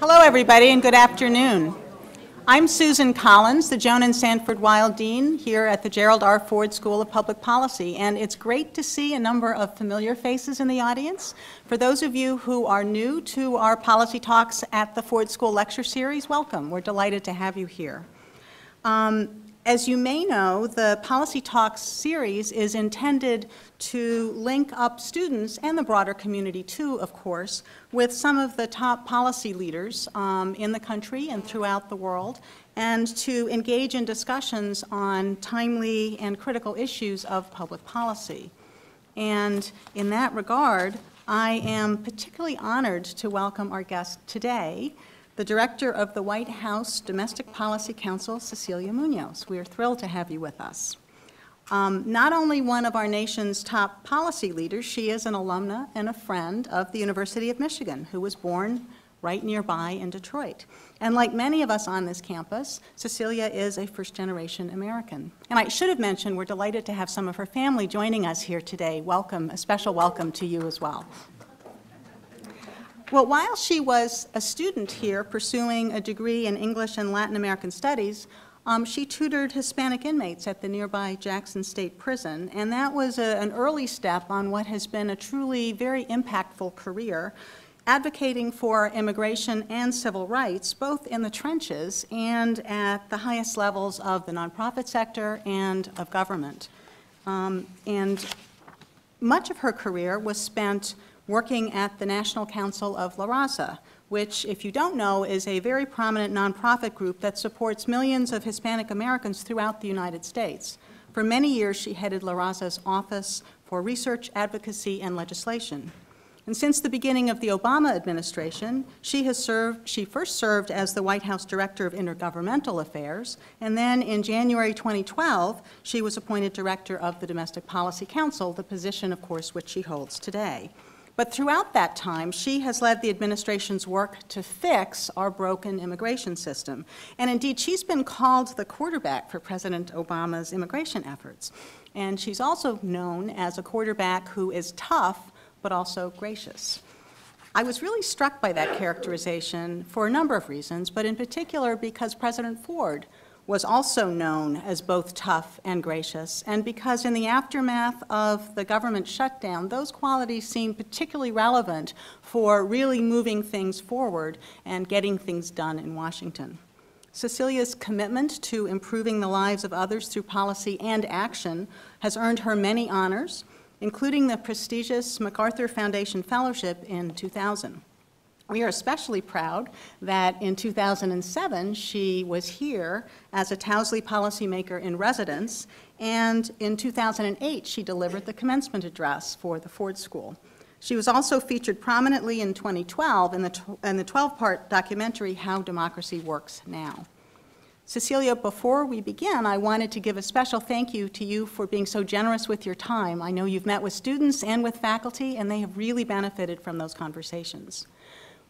Hello, everybody, and good afternoon. I'm Susan Collins, the Joan and Sanford Weill Dean here at the Gerald R. Ford School of Public Policy, and it's great to see a number of familiar faces in the audience. For those of you who are new to our policy talks at the Ford School Lecture Series, welcome. We're delighted to have you here. Um, as you may know, the Policy Talks series is intended to link up students and the broader community too, of course, with some of the top policy leaders um, in the country and throughout the world, and to engage in discussions on timely and critical issues of public policy. And in that regard, I am particularly honored to welcome our guest today, the Director of the White House Domestic Policy Council, Cecilia Munoz. We are thrilled to have you with us. Um, not only one of our nation's top policy leaders, she is an alumna and a friend of the University of Michigan, who was born right nearby in Detroit. And like many of us on this campus, Cecilia is a first-generation American. And I should have mentioned, we're delighted to have some of her family joining us here today. Welcome, a special welcome to you as well. Well, while she was a student here pursuing a degree in English and Latin American studies, um, she tutored Hispanic inmates at the nearby Jackson State Prison, and that was a, an early step on what has been a truly very impactful career, advocating for immigration and civil rights, both in the trenches and at the highest levels of the nonprofit sector and of government. Um, and much of her career was spent working at the National Council of La Raza, which, if you don't know, is a very prominent nonprofit group that supports millions of Hispanic Americans throughout the United States. For many years, she headed La Raza's Office for Research, Advocacy, and Legislation. And since the beginning of the Obama administration, she has served, she first served as the White House Director of Intergovernmental Affairs, and then in January 2012, she was appointed Director of the Domestic Policy Council, the position, of course, which she holds today. But throughout that time, she has led the administration's work to fix our broken immigration system. And indeed, she's been called the quarterback for President Obama's immigration efforts. And she's also known as a quarterback who is tough, but also gracious. I was really struck by that characterization for a number of reasons, but in particular because President Ford was also known as both tough and gracious, and because in the aftermath of the government shutdown, those qualities seemed particularly relevant for really moving things forward and getting things done in Washington. Cecilia's commitment to improving the lives of others through policy and action has earned her many honors, including the prestigious MacArthur Foundation Fellowship in 2000. We are especially proud that in 2007 she was here as a Towsley policymaker in residence, and in 2008 she delivered the commencement address for the Ford School. She was also featured prominently in 2012 in the, in the 12-part documentary, How Democracy Works Now. Cecilia, before we begin, I wanted to give a special thank you to you for being so generous with your time. I know you've met with students and with faculty, and they have really benefited from those conversations.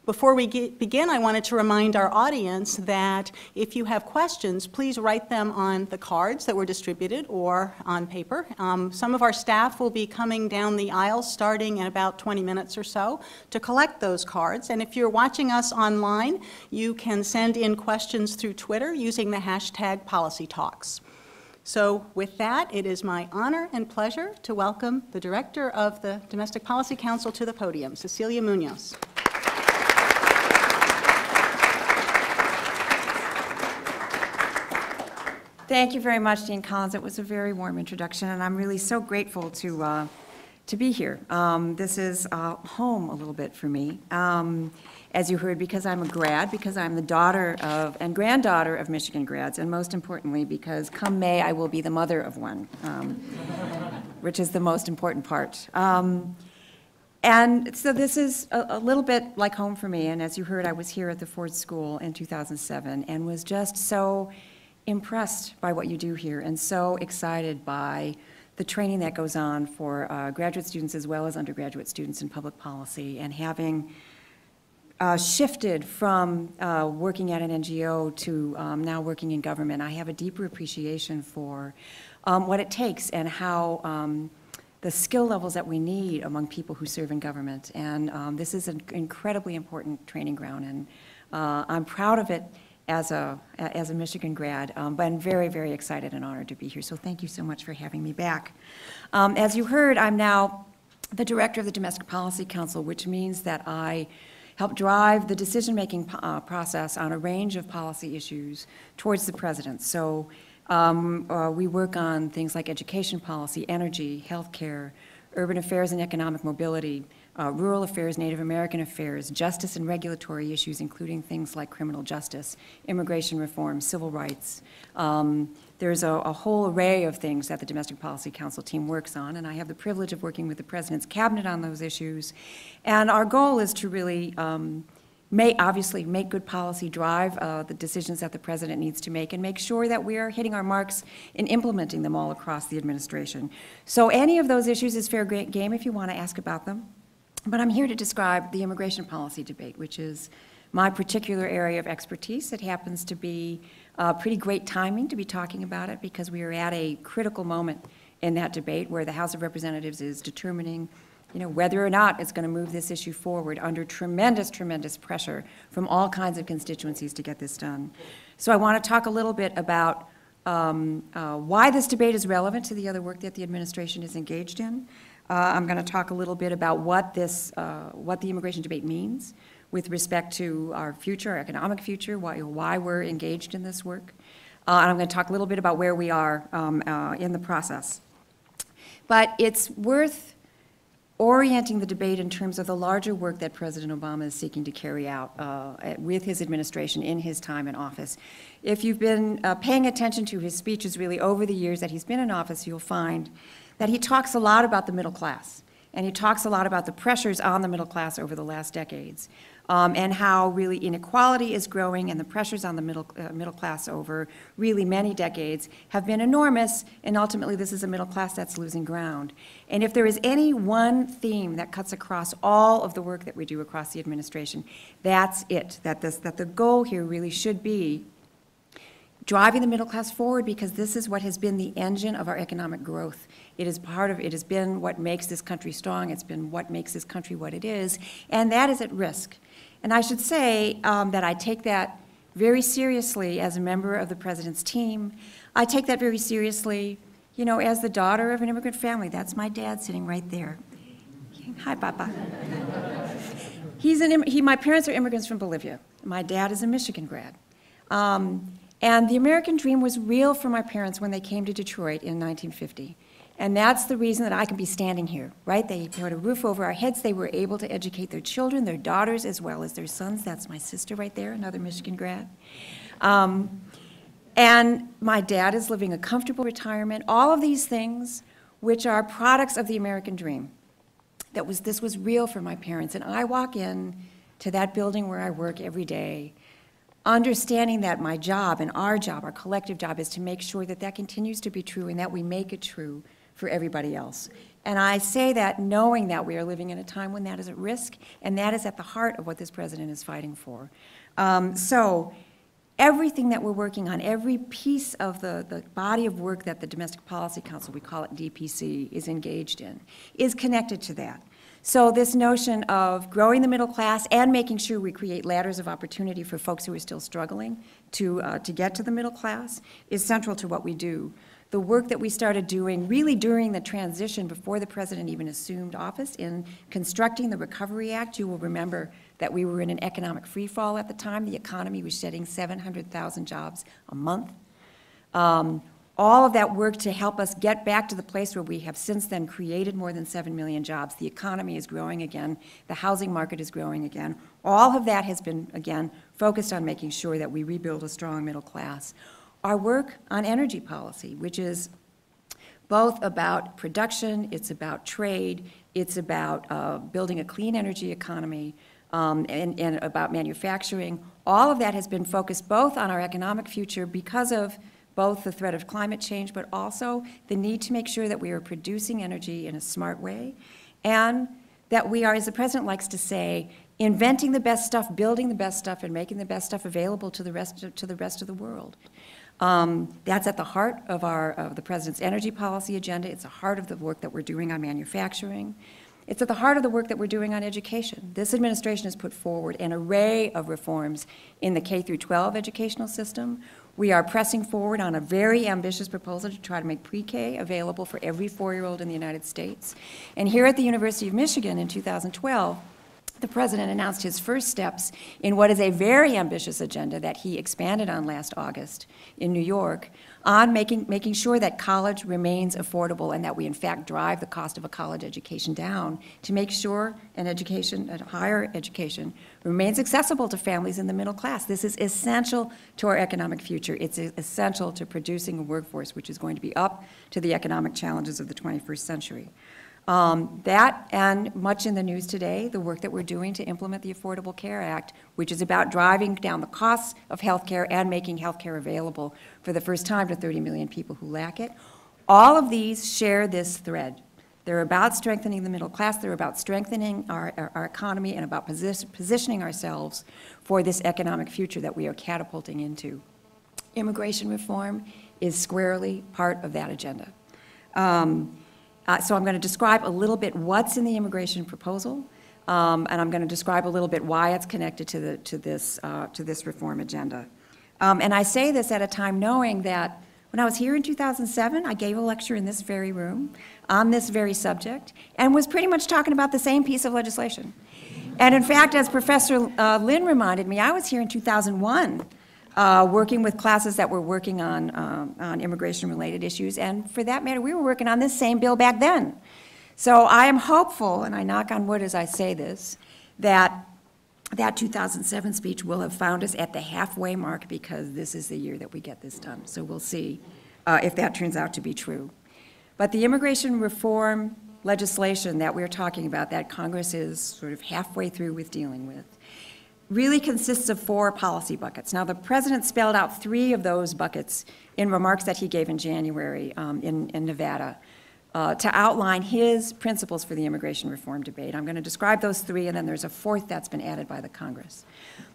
Before we get, begin, I wanted to remind our audience that if you have questions, please write them on the cards that were distributed or on paper. Um, some of our staff will be coming down the aisle starting in about 20 minutes or so to collect those cards. And if you're watching us online, you can send in questions through Twitter using the hashtag PolicyTalks. So with that, it is my honor and pleasure to welcome the Director of the Domestic Policy Council to the podium, Cecilia Munoz. Thank you very much, Dean Collins. It was a very warm introduction, and I'm really so grateful to, uh, to be here. Um, this is uh, home a little bit for me. Um, as you heard, because I'm a grad, because I'm the daughter of and granddaughter of Michigan grads, and most importantly, because come May I will be the mother of one, um, which is the most important part. Um, and so this is a, a, little bit like home for me. And as you heard, I was here at the Ford School in 2007 and was just so impressed by what you do here and so excited by the training that goes on for uh, graduate students as well as undergraduate students in public policy and having uh, shifted from uh, working at an NGO to um, now working in government, I have a deeper appreciation for um, what it takes and how um, the skill levels that we need among people who serve in government. And um, this is an incredibly important training ground, and uh, I'm proud of it as a, as a Michigan grad, um, but I'm very, very excited and honored to be here. So thank you so much for having me back. Um, As you heard, I'm now the director of the Domestic Policy Council, which means that I help drive the decision-making uh, process on a range of policy issues towards the president. So um, uh, we work on things like education policy, energy, healthcare, urban affairs and economic mobility, uh, rural affairs, Native American affairs, justice and regulatory issues, including things like criminal justice, immigration reform, civil rights. Um, there's a, a, whole array of things that the Domestic Policy Council team works on, and I have the privilege of working with the President's Cabinet on those issues. And our goal is to really um, may obviously make good policy, drive uh, the decisions that the President needs to make, and make sure that we are hitting our marks in implementing them all across the administration. So any of those issues is fair game if you want to ask about them. But I'm here to describe the immigration policy debate, which is my particular area of expertise. It happens to be uh, pretty great timing to be talking about it because we are at a critical moment in that debate where the House of Representatives is determining you know, whether or not it's going to move this issue forward under tremendous, tremendous pressure from all kinds of constituencies to get this done. So I want to talk a little bit about um, uh, why this debate is relevant to the other work that the administration is engaged in. Uh, I'm going to talk a little bit about what this, uh, what the immigration debate means with respect to our future, our economic future, why, why we're engaged in this work. Uh, and I'm going to talk a little bit about where we are um, uh, in the process. But it's worth orienting the debate in terms of the larger work that President Obama is seeking to carry out uh, with his administration in his time in office. If you've been uh, paying attention to his speeches really over the years that he's been in office, you'll find that he talks a lot about the middle class. And he talks a lot about the pressures on the middle class over the last decades um, and how really inequality is growing and the pressures on the middle, uh, middle class over really many decades have been enormous. And ultimately, this is a middle class that's losing ground. And if there is any one theme that cuts across all of the work that we do across the administration, that's it. That, this, that the goal here really should be driving the middle class forward because this is what has been the engine of our economic growth. It is part of, it has been what makes this country strong. It's been what makes this country what it is. And that is at risk. And I should say um, that I take that very seriously as a member of the president's team. I take that very seriously, you know, as the daughter of an immigrant family. That's my dad sitting right there. Hi, Papa. He's an, he, my parents are immigrants from Bolivia. My dad is a Michigan grad. Um, and the American dream was real for my parents when they came to Detroit in 1950. And that's the reason that I can be standing here, right? They had a roof over our heads. They were able to educate their children, their daughters, as well as their sons. That's my sister right there, another Michigan grad. Um, and my dad is living a comfortable retirement. All of these things, which are products of the American dream. That was, this was real for my parents. And I walk in to that building where I work every day understanding that my job and our job, our collective job, is to make sure that that continues to be true and that we make it true for everybody else. And I say that knowing that we are living in a time when that is at risk, and that is at the heart of what this president is fighting for. Um, so, everything that we're working on, every piece of the, the body of work that the Domestic Policy Council, we call it DPC, is engaged in, is connected to that. So this notion of growing the middle class and making sure we create ladders of opportunity for folks who are still struggling to, uh, to get to the middle class is central to what we do. The work that we started doing really during the transition before the president even assumed office in constructing the Recovery Act, you will remember that we were in an economic freefall at the time. The economy was shedding 700,000 jobs a month. Um, all of that work to help us get back to the place where we have since then created more than 7 million jobs. The economy is growing again. The housing market is growing again. All of that has been, again, focused on making sure that we rebuild a strong middle class. Our work on energy policy, which is both about production, it's about trade, it's about uh, building a clean energy economy, um, and, and about manufacturing. All of that has been focused both on our economic future because of both the threat of climate change, but also the need to make sure that we are producing energy in a smart way, and that we are, as the president likes to say, inventing the best stuff, building the best stuff, and making the best stuff available to the rest of, to the rest of the world. Um, That's at the heart of our, of the President's energy policy agenda. It's the heart of the work that we're doing on manufacturing. It's at the heart of the work that we're doing on education. This administration has put forward an array of reforms in the K through 12 educational system. We are pressing forward on a very ambitious proposal to try to make pre-K available for every four-year-old in the United States. And here at the University of Michigan in 2012, the president announced his first steps in what is a very ambitious agenda that he expanded on last August in New York on making, making sure that college remains affordable and that we in fact drive the cost of a college education down to make sure an education, a higher education, remains accessible to families in the middle class. This is essential to our economic future. It's essential to producing a workforce which is going to be up to the economic challenges of the 21st century. Um, That and much in the news today, the work that we're doing to implement the Affordable Care Act, which is about driving down the costs of healthcare and making healthcare available for the first time to 30 million people who lack it. All of these share this thread. They're about strengthening the middle class, they're about strengthening our, our- our economy, and about posi- positioning ourselves for this economic future that we are catapulting into. Immigration reform is squarely part of that agenda. Um, uh, So I'm going to describe a little bit what's in the immigration proposal, um, and I'm going to describe a little bit why it's connected to the, to this, uh, to this reform agenda. Um, And I say this at a time knowing that when I was here in 2007, I gave a lecture in this very room on this very subject, and was pretty much talking about the same piece of legislation. And in fact, as Professor uh, Lin reminded me, I was here in 2001, uh, working with classes that were working on, um, on immigration-related issues, and for that matter, we were working on this same bill back then. So I am hopeful, and I knock on wood as I say this, that that 2007 speech will have found us at the halfway mark because this is the year that we get this done. So we'll see uh, if that turns out to be true. But the immigration reform legislation that we're talking about, that Congress is sort of halfway through with dealing with, really consists of four policy buckets. Now, the president spelled out three of those buckets in remarks that he gave in January um, in, in Nevada uh, to outline his principles for the immigration reform debate. I'm going to describe those three, and then there's a fourth that's been added by the Congress.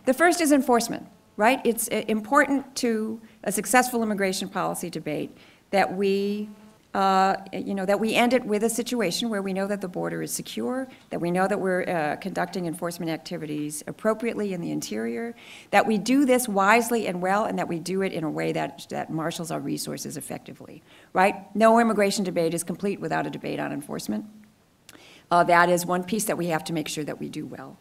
The first is enforcement, right? It's uh, important to a successful immigration policy debate that we uh, you know, that we end it with a situation where we know that the border is secure, that we know that we're uh, conducting enforcement activities appropriately in the interior, that we do this wisely and well, and that we do it in a way that, that marshals our resources effectively, right? No immigration debate is complete without a debate on enforcement. Uh, That is one piece that we have to make sure that we do well.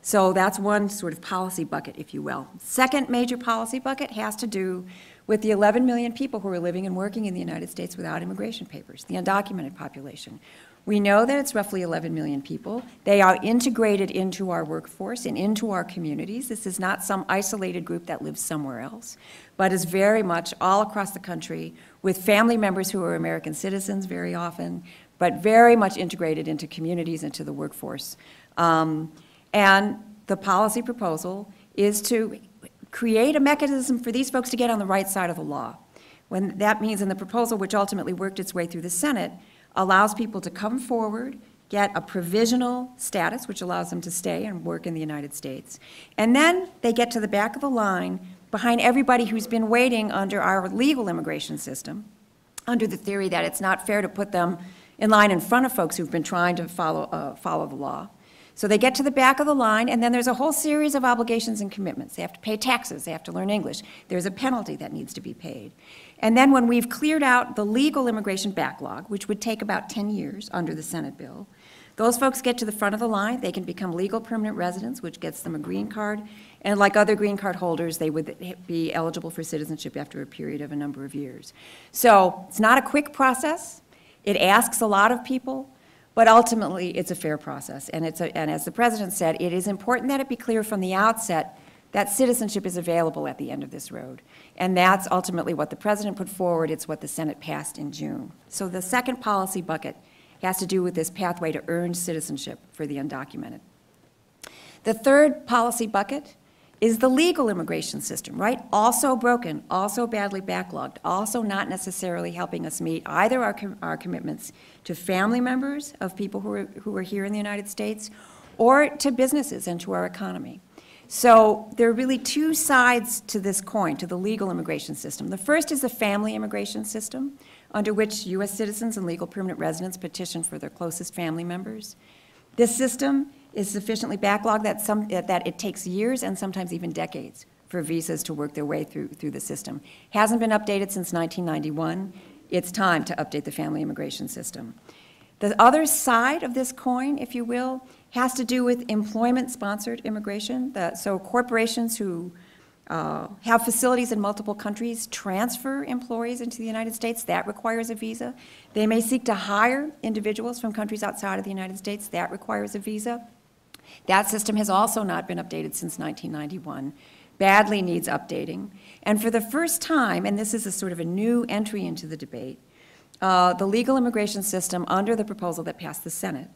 So that's one sort of policy bucket, if you will. Second major policy bucket has to do with the 11 million people who are living and working in the United States without immigration papers, the undocumented population. We know that it's roughly 11 million people. They are integrated into our workforce and into our communities. This is not some isolated group that lives somewhere else, but is very much all across the country with family members who are American citizens very often, but very much integrated into communities and to the workforce. Um, and the policy proposal is to create a mechanism for these folks to get on the right side of the law. When that means in the proposal, which ultimately worked its way through the Senate, allows people to come forward, get a provisional status, which allows them to stay and work in the United States. And then they get to the back of the line behind everybody who's been waiting under our legal immigration system, under the theory that it's not fair to put them in line in front of folks who've been trying to follow, uh, follow the law. So they get to the back of the line, and then there's a whole series of obligations and commitments. They have to pay taxes, they have to learn English, there's a penalty that needs to be paid. And then when we've cleared out the legal immigration backlog, which would take about 10 years under the Senate bill, those folks get to the front of the line, they can become legal permanent residents, which gets them a green card, and like other green card holders, they would be eligible for citizenship after a period of a number of years. So it's not a quick process, it asks a lot of people, but ultimately, it's a fair process. And, it's a, and as the president said, it is important that it be clear from the outset that citizenship is available at the end of this road. And that's ultimately what the president put forward. It's what the Senate passed in June. So the second policy bucket has to do with this pathway to earned citizenship for the undocumented. The third policy bucket is the legal immigration system, right? Also broken, also badly backlogged, also not necessarily helping us meet either our, com- our commitments to family members of people who are, who are here in the United States or to businesses and to our economy. So there are really two sides to this coin, to the legal immigration system. The first is the family immigration system, under which U.S. citizens and legal permanent residents petition for their closest family members. This system is sufficiently backlogged that some, that it takes years and sometimes even decades for visas to work their way through, through the system. Hasn't been updated since 1991. It's time to update the family immigration system. The other side of this coin, if you will, has to do with employment-sponsored immigration. The- So corporations who uh, have facilities in multiple countries transfer employees into the United States, that requires a visa. They may seek to hire individuals from countries outside of the United States, that requires a visa. That system has also not been updated since 1991, badly needs updating. And for the first time, and this is a sort of a new entry into the debate, uh, the legal immigration system, under the proposal that passed the Senate,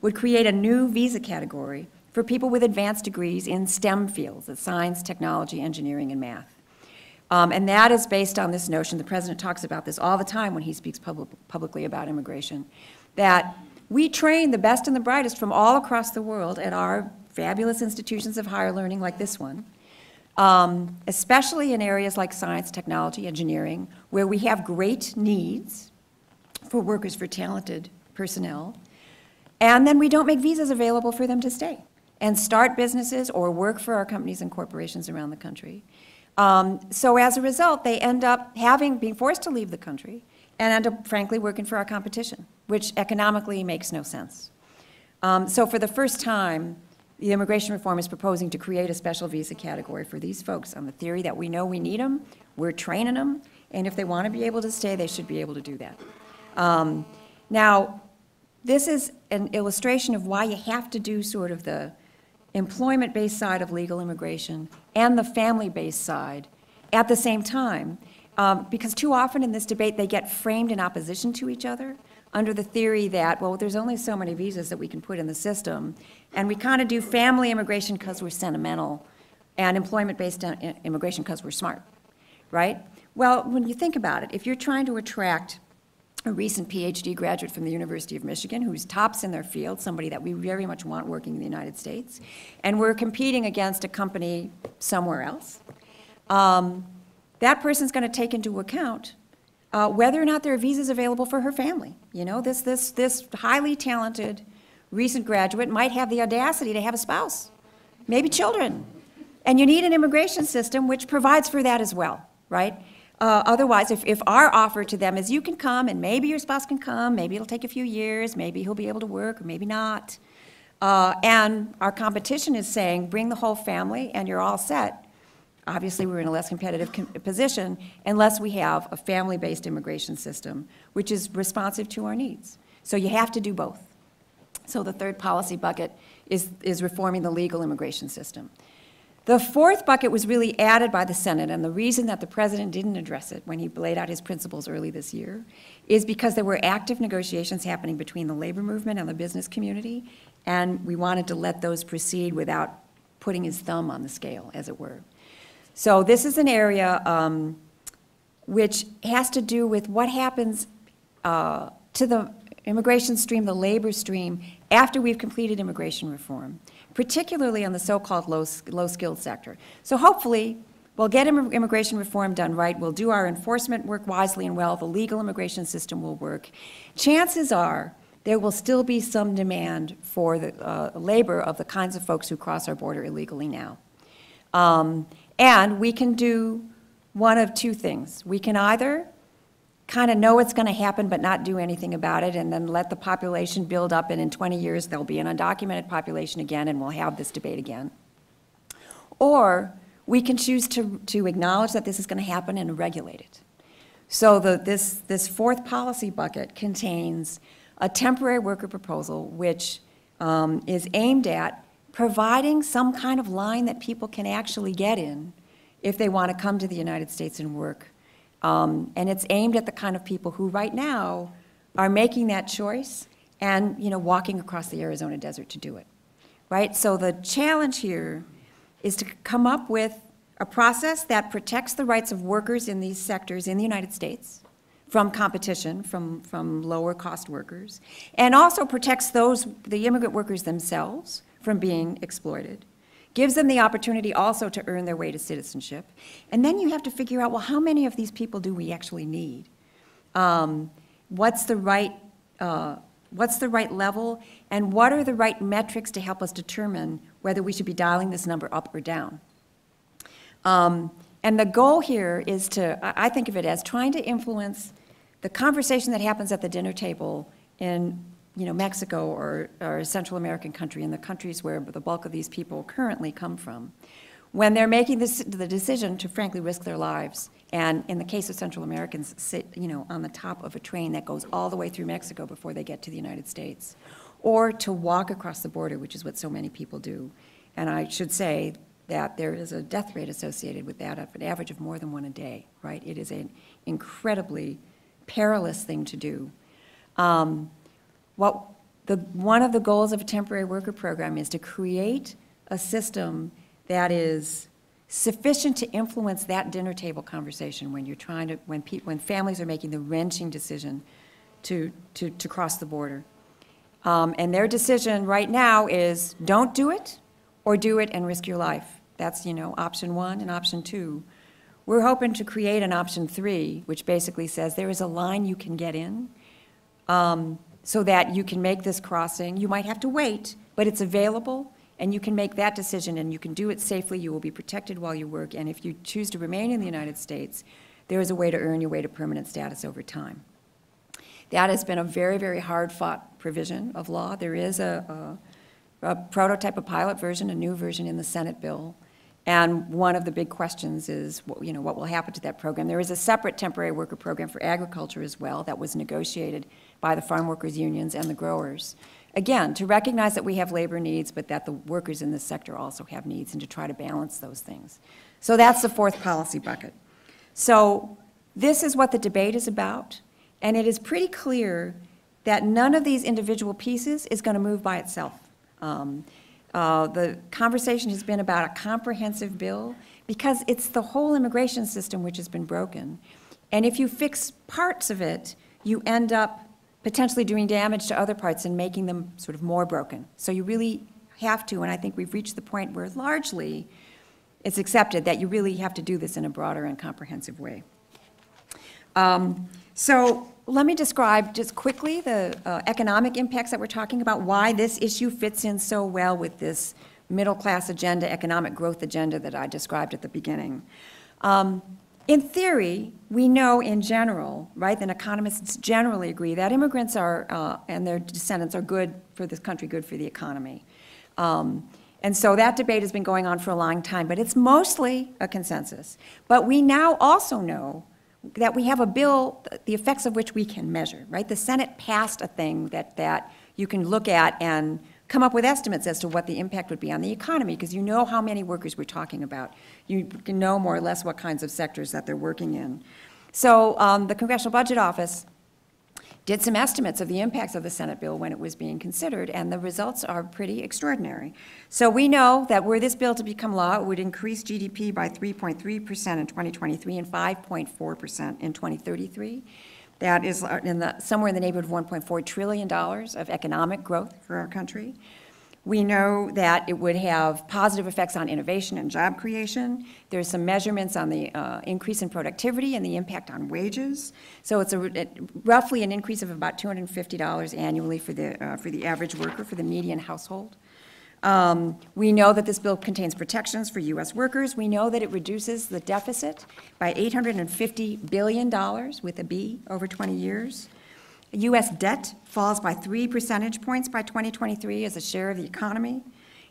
would create a new visa category for people with advanced degrees in STEM fields, science, technology, engineering, and math. Um, and that is based on this notion, the president talks about this all the time when he speaks public, publicly about immigration, that we train the best and the brightest from all across the world at our fabulous institutions of higher learning like this one, um, especially in areas like science, technology, engineering, where we have great needs for workers, for talented personnel. And then we don't make visas available for them to stay and start businesses or work for our companies and corporations around the country. Um, so as a result, they end up having, being forced to leave the country and end up frankly working for our competition, which economically makes no sense. Um, so for the first time, the immigration reform is proposing to create a special visa category for these folks on the theory that we know we need them, we're training them, and if they want to be able to stay, they should be able to do that. Um, now, this is an illustration of why you have to do sort of the employment-based side of legal immigration and the family-based side at the same time. Um, because too often in this debate, they get framed in opposition to each other under the theory that, well, there's only so many visas that we can put in the system. And we kind of do family immigration because we're sentimental and employment-based immigration because we're smart, right? Well, when you think about it, if you're trying to attract a recent PhD graduate from the University of Michigan who's tops in their field, somebody that we very much want working in the United States, and we're competing against a company somewhere else, um, that person's going to take into account uh, whether or not there are visas available for her family. You know, this, this, this highly talented recent graduate might have the audacity to have a spouse, maybe children. And you need an immigration system which provides for that as well, right? Uh, otherwise, if, if our offer to them is you can come and maybe your spouse can come, maybe it'll take a few years, maybe he'll be able to work or maybe not. Uh, and our competition is saying bring the whole family and you're all set. Obviously, we're in a less competitive com- position unless we have a family based immigration system which is responsive to our needs. So you have to do both. So the third policy bucket is, is reforming the legal immigration system. The fourth bucket was really added by the Senate, and the reason that the president didn't address it when he laid out his principles early this year is because there were active negotiations happening between the labor movement and the business community, and we wanted to let those proceed without putting his thumb on the scale, as it were. So this is an area um, which has to do with what happens uh, to the immigration stream, the labor stream, after we've completed immigration reform particularly on the so-called low, low-skilled sector. So hopefully, we'll get immigration reform done right, we'll do our enforcement work wisely and well, the legal immigration system will work. Chances are there will still be some demand for the uh, labor of the kinds of folks who cross our border illegally now. Um, and we can do one of two things. We can either kind of know what's going to happen but not do anything about it and then let the population build up and in 20 years there'll be an undocumented population again and we'll have this debate again. Or we can choose to, to acknowledge that this is going to happen and regulate it. So the, this, this fourth policy bucket contains a temporary worker proposal which um, is aimed at providing some kind of line that people can actually get in if they want to come to the United States and work um, and it's aimed at the kind of people who right now are making that choice and, you know, walking across the Arizona desert to do it, right? So the challenge here is to come up with a process that protects the rights of workers in these sectors in the United States from competition from, from lower cost workers, and also protects those, the immigrant workers themselves from being exploited gives them the opportunity also to earn their way to citizenship. And then you have to figure out, well, how many of these people do we actually need? Um, What's the right, uh, what's the right level? And what are the right metrics to help us determine whether we should be dialing this number up or down? Um, And the goal here is to, I think of it as trying to influence the conversation that happens at the dinner table in, you know, Mexico or, or a Central American country, and the countries where the bulk of these people currently come from, when they're making this, the decision to frankly risk their lives. And in the case of Central Americans, sit, you know, on the top of a train that goes all the way through Mexico before they get to the United States. Or to walk across the border, which is what so many people do. And I should say that there is a death rate associated with that of an average of more than one a day, right? It is an incredibly perilous thing to do. Um, What, the, one of the goals of a temporary worker program is to create a system that is sufficient to influence that dinner table conversation when you're trying to, when people, when families are making the wrenching decision to, to, to cross the border. Um, and their decision right now is don't do it or do it and risk your life. That's, you know, option one and option two. We're hoping to create an option three, which basically says there is a line you can get in um, so that you can make this crossing. You might have to wait, but it's available and you can make that decision and you can do it safely. You will be protected while you work. And if you choose to remain in the United States, there is a way to earn your way to permanent status over time. That has been a very, very hard-fought provision of law. There is a, a, a prototype, a pilot version, a new version in the Senate bill. And one of the big questions is, you know, what will happen to that program? There is a separate temporary worker program for agriculture as well that was negotiated by the farm workers unions and the growers. Again, to recognize that we have labor needs, but that the workers in this sector also have needs, and to try to balance those things. So that's the fourth policy bucket. So this is what the debate is about, and it is pretty clear that none of these individual pieces is going to move by itself. Um, uh, The conversation has been about a comprehensive bill, because it's the whole immigration system which has been broken. And if you fix parts of it, you end up potentially doing damage to other parts and making them sort of more broken. So you really have to, and I think we've reached the point where largely it's accepted that you really have to do this in a broader and comprehensive way. Um, So let me describe just quickly the uh, economic impacts that we're talking about, why this issue fits in so well with this middle-class agenda, economic growth agenda that I described at the beginning. Um, In theory, we know in general, right, that economists generally agree that immigrants are, uh, and their descendants are good for this country, good for the economy. Um, And so that debate has been going on for a long time, but it's mostly a consensus. But we now also know that we have a bill, the effects of which we can measure, right? The Senate passed a thing that, that you can look at and come up with estimates as to what the impact would be on the economy, because you know how many workers we're talking about. You can know more or less what kinds of sectors that they're working in. So um, the Congressional Budget Office did some estimates of the impacts of the Senate bill when it was being considered, and the results are pretty extraordinary. So we know that were this bill to become law, it would increase GDP by 3.3% in 2023 and 5.4% in 2033. That is uh, in the, somewhere in the neighborhood of $1.4 trillion of economic growth for our country. We know that it would have positive effects on innovation and job creation. There's some measurements on the uh, increase in productivity and the impact on wages. So it's a, it- roughly an increase of about $250 annually for the, uh, for the average worker, for the median household. Um, We know that this bill contains protections for U.S. workers. We know that it reduces the deficit by $850 billion with a B over 20 years. U.S. debt falls by three percentage points by 2023 as a share of the economy.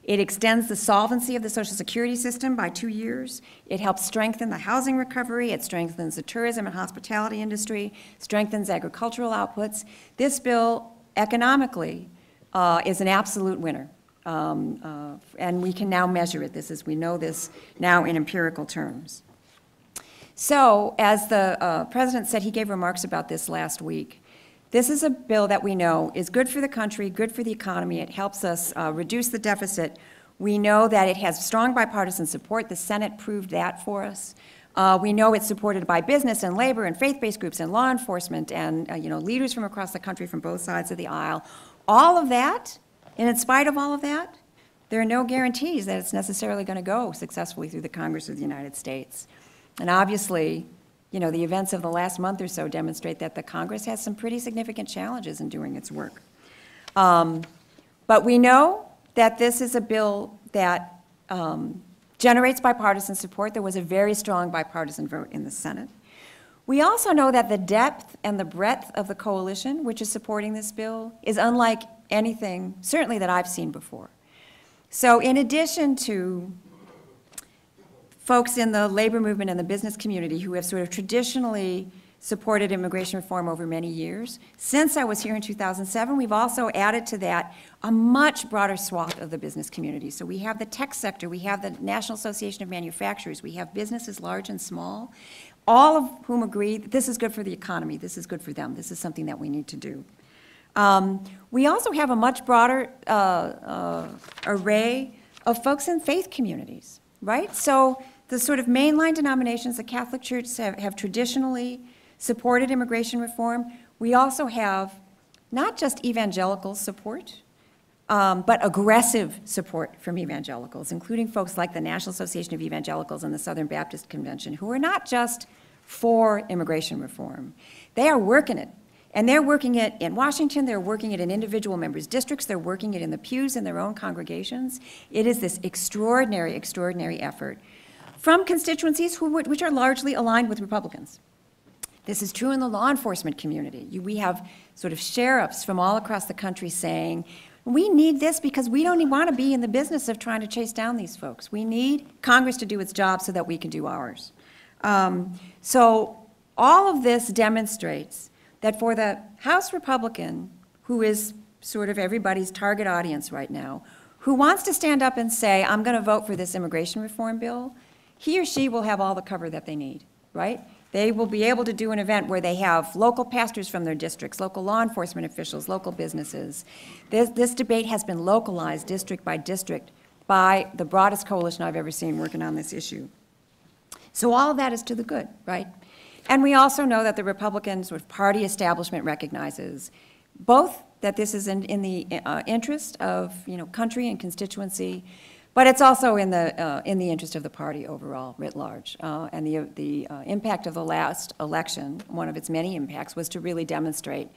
It extends the solvency of the Social Security system by two years. It helps strengthen the housing recovery. It strengthens the tourism and hospitality industry, strengthens agricultural outputs. This bill, economically, uh, is an absolute winner. Um, uh, And we can now measure it. This is, we know this now in empirical terms. So, as the uh, president said, he gave remarks about this last week. This is a bill that we know is good for the country, good for the economy. It helps us uh, reduce the deficit. We know that it has strong bipartisan support. The Senate proved that for us. Uh, We know it's supported by business and labor and faith-based groups and law enforcement and, uh, you know, leaders from across the country from both sides of the aisle. All of that, and in spite of all of that, there are no guarantees that it's necessarily going to go successfully through the Congress of the United States. And obviously, you know, the events of the last month or so demonstrate that the Congress has some pretty significant challenges in doing its work. Um, But we know that this is a bill that um, generates bipartisan support. There was a very strong bipartisan vote in the Senate. We also know that the depth and the breadth of the coalition which is supporting this bill is unlike anything, certainly that I've seen before. So in addition to folks in the labor movement and the business community who have sort of traditionally supported immigration reform over many years. Since I was here in 2007, we've also added to that a much broader swath of the business community. So we have the tech sector, we have the National Association of Manufacturers, we have businesses large and small, all of whom agree that this is good for the economy, this is good for them, this is something that we need to do. Um, we also have a much broader uh, uh, array of folks in faith communities, right? So the sort of mainline denominations, the Catholic Church have, have traditionally supported immigration reform. We also have not just evangelical support, um, but aggressive support from evangelicals, including folks like the National Association of Evangelicals and the Southern Baptist Convention, who are not just for immigration reform. They are working it. And they're working it in Washington, they're working it in individual members' districts, they're working it in the pews in their own congregations. It is this extraordinary, extraordinary effort from constituencies who, which are largely aligned with Republicans. This is true in the law enforcement community. You, we have sort of sheriffs from all across the country saying, we need this because we don't want to be in the business of trying to chase down these folks. We need Congress to do its job so that we can do ours. Um, so all of this demonstrates that for the House Republican, who is sort of everybody's target audience right now, who wants to stand up and say, I'm going to vote for this immigration reform bill, he or she will have all the cover that they need, right? They will be able to do an event where they have local pastors from their districts, local law enforcement officials, local businesses. This, this debate has been localized district by district by the broadest coalition I've ever seen working on this issue. So all of that is to the good, right? And we also know that the Republican of party establishment recognizes both that this is in, in the uh, interest of you know country and constituency, but it's also in the uh, in the interest of the party overall, writ large. Uh, and the the uh, impact of the last election, one of its many impacts, was to really demonstrate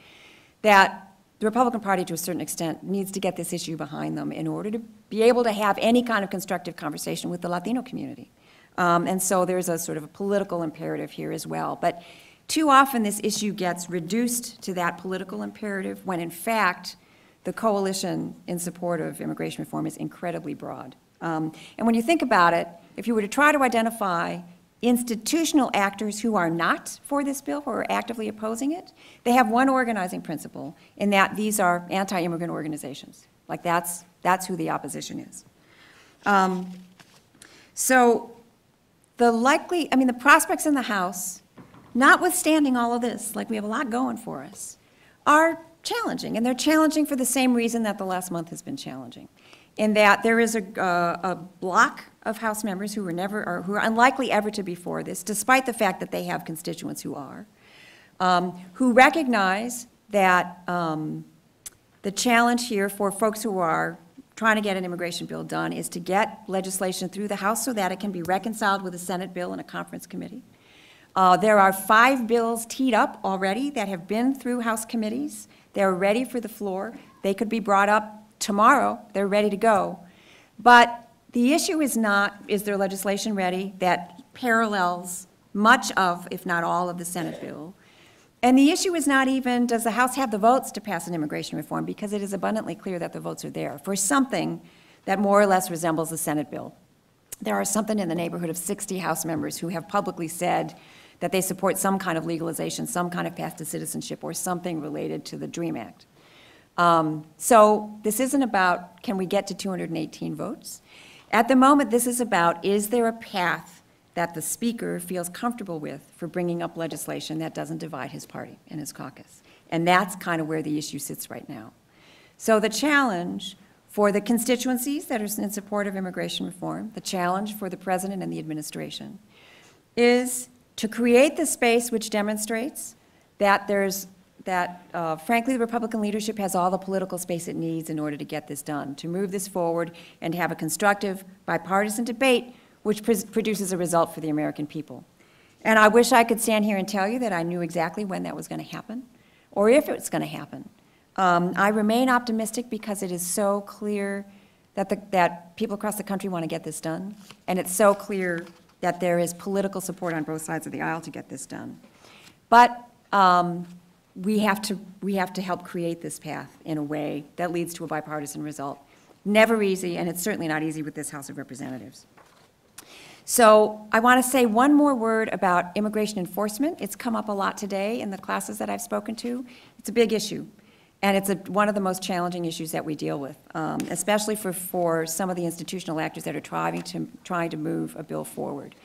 that the Republican Party, to a certain extent, needs to get this issue behind them in order to be able to have any kind of constructive conversation with the Latino community. Um, and so there's a sort of a political imperative here as well. But too often this issue gets reduced to that political imperative when in fact the coalition in support of immigration reform is incredibly broad. Um, and when you think about it, if you were to try to identify institutional actors who are not for this bill, who are actively opposing it, they have one organizing principle in that these are anti-immigrant organizations. Like that's, that's who the opposition is. Um, so the likely, I mean, the prospects in the House, notwithstanding all of this, like we have a lot going for us, are challenging. And they're challenging for the same reason that the last month has been challenging. In that there is a, uh, a block of House members who are never, or who are unlikely ever to be for this, despite the fact that they have constituents who are, um, who recognize that um, the challenge here for folks who are trying to get an immigration bill done is to get legislation through the House so that it can be reconciled with a Senate bill and a conference committee. Uh, there are five bills teed up already that have been through House committees. They're ready for the floor. They could be brought up tomorrow. They're ready to go. But the issue is not, is there legislation ready that parallels much of, if not all, of the Senate bill? And the issue is not even, does the House have the votes to pass an immigration reform? Because it is abundantly clear that the votes are there for something that more or less resembles the Senate bill. There are something in the neighborhood of 60 House members who have publicly said that they support some kind of legalization, some kind of path to citizenship, or something related to the DREAM Act. Um, so this isn't about can we get to 218 votes. At the moment, this is about is there a path that the speaker feels comfortable with for bringing up legislation that doesn't divide his party and his caucus. And that's kind of where the issue sits right now. So the challenge for the constituencies that are in support of immigration reform, the challenge for the president and the administration, is to create the space which demonstrates that there's that uh, frankly, the Republican leadership has all the political space it needs in order to get this done, to move this forward and have a constructive bipartisan debate which pres- produces a result for the American people. And I wish I could stand here and tell you that I knew exactly when that was going to happen, or if it's going to happen. Um, I remain optimistic because it is so clear that, the, that people across the country want to get this done, and it's so clear that there is political support on both sides of the aisle to get this done. But um, we have to, we have to help create this path in a way that leads to a bipartisan result. Never easy, and it's certainly not easy with this House of Representatives. So I want to say one more word about immigration enforcement. It's come up a lot today in the classes that I've spoken to. It's a big issue, and it's a, one of the most challenging issues that we deal with, um, especially for, for some of the institutional actors that are trying to, trying to move a bill forward.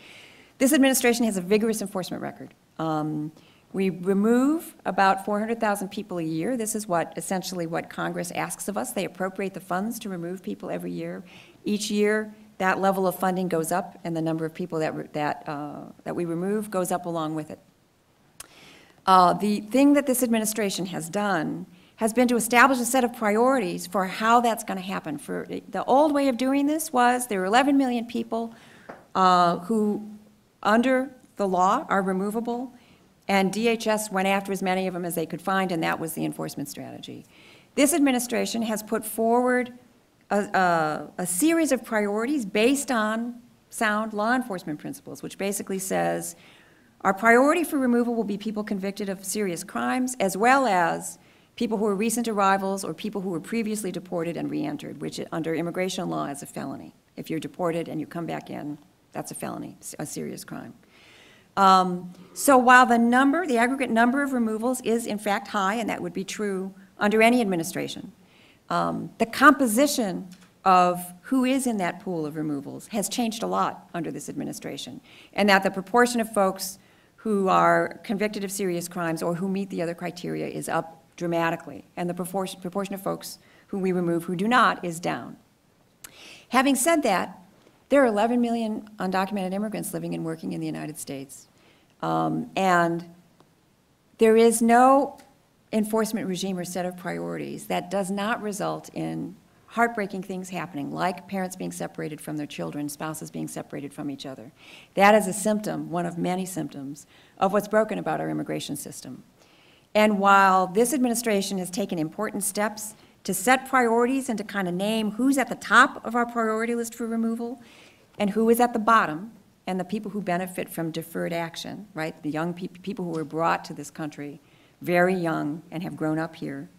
This administration has a vigorous enforcement record. Um, we remove about 400,000 people a year. This is what, essentially what Congress asks of us. They appropriate the funds to remove people every year. Each year, that level of funding goes up, and the number of people that, that, uh, that we remove goes up along with it. Uh, the thing that this administration has done has been to establish a set of priorities for how that's going to happen. For the old way of doing this was there were 11 million people uh, who, under the law, are removable, and DHS went after as many of them as they could find, and that was the enforcement strategy. This administration has put forward a, a, series of priorities based on sound law enforcement principles, which basically says our priority for removal will be people convicted of serious crimes, as well as people who are recent arrivals or people who were previously deported and reentered, which under immigration law is a felony. If you're deported and you come back in, that's a felony, a serious crime. Um, so while the number, the aggregate number of removals is in fact high, and that would be true under any administration, um, the composition of who is in that pool of removals has changed a lot under this administration, and that the proportion of folks who are convicted of serious crimes or who meet the other criteria is up dramatically, and the proportion, proportion of folks who we remove who do not is down. Having said that, there are 11 million undocumented immigrants living and working in the United States. Um, and there is no enforcement regime or set of priorities that does not result in heartbreaking things happening, like parents being separated from their children, spouses being separated from each other. That is a symptom, one of many symptoms, of what's broken about our immigration system. And while this administration has taken important steps to set priorities and to kind of name who's at the top of our priority list for removal, and who is at the bottom, and the people who benefit from deferred action, right? The young pe- people who were brought to this country very young and have grown up here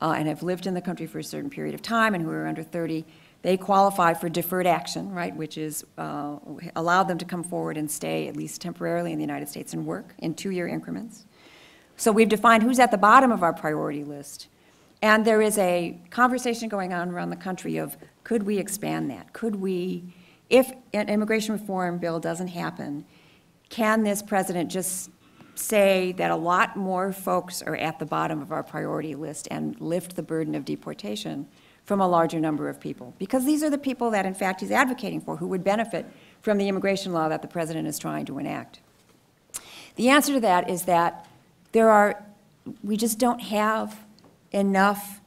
uh, and have lived in the country for a certain period of time and who are under 30, they qualify for deferred action, right? Which is uh, allow them to come forward and stay at least temporarily in the United States and work in two-year increments. So we've defined who's at the bottom of our priority list. And there is a conversation going on around the country of could we expand that? Could we if an immigration reform bill doesn't happen, can this president just say that a lot more folks are at the bottom of our priority list and lift the burden of deportation from a larger number of people? Because these are the people that, in fact, he's advocating for who would benefit from the immigration law that the president is trying to enact. The answer to that is that there are, we just don't have enough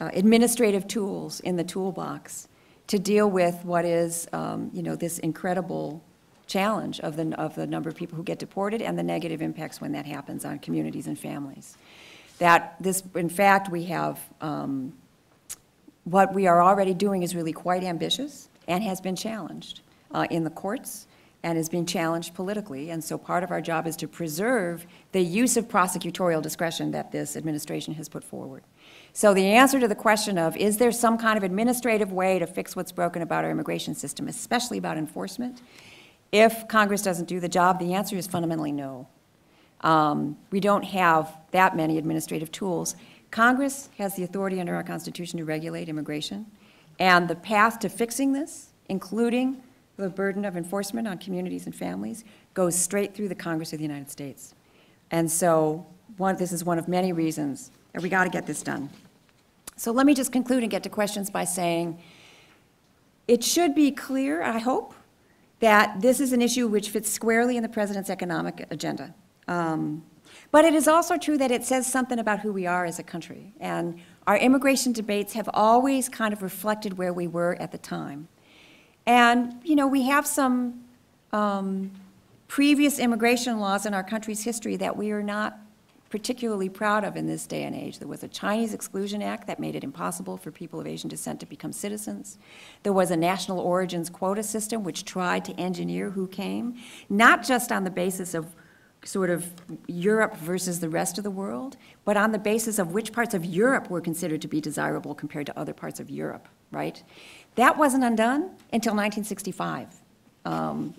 uh, administrative tools in the toolbox to deal with what is, um, you know, this incredible challenge of the, of the number of people who get deported and the negative impacts when that happens on communities and families. That this, in fact, we have, um, what we are already doing is really quite ambitious and has been challenged uh, in the courts and is being challenged politically. And so part of our job is to preserve the use of prosecutorial discretion that this administration has put forward. So the answer to the question of, is there some kind of administrative way to fix what's broken about our immigration system, especially about enforcement? If Congress doesn't do the job, the answer is fundamentally no. Um, we don't have that many administrative tools. Congress has the authority under our Constitution to regulate immigration, and the path to fixing this, including the burden of enforcement on communities and families, goes straight through the Congress of the United States. And so one, this is one of many reasons that we got to get this done. So let me just conclude and get to questions by saying it should be clear, I hope, that this is an issue which fits squarely in the president's economic agenda. Um, But it is also true that it says something about who we are as a country. And our immigration debates have always kind of reflected where we were at the time. And, you know, we have some um, previous immigration laws in our country's history that we are not particularly proud of in this day and age. There was a Chinese Exclusion Act that made it impossible for people of Asian descent to become citizens. There was a national origins quota system which tried to engineer who came, not just on the basis of sort of Europe versus the rest of the world, but on the basis of which parts of Europe were considered to be desirable compared to other parts of Europe, right? That wasn't undone until 1965, um,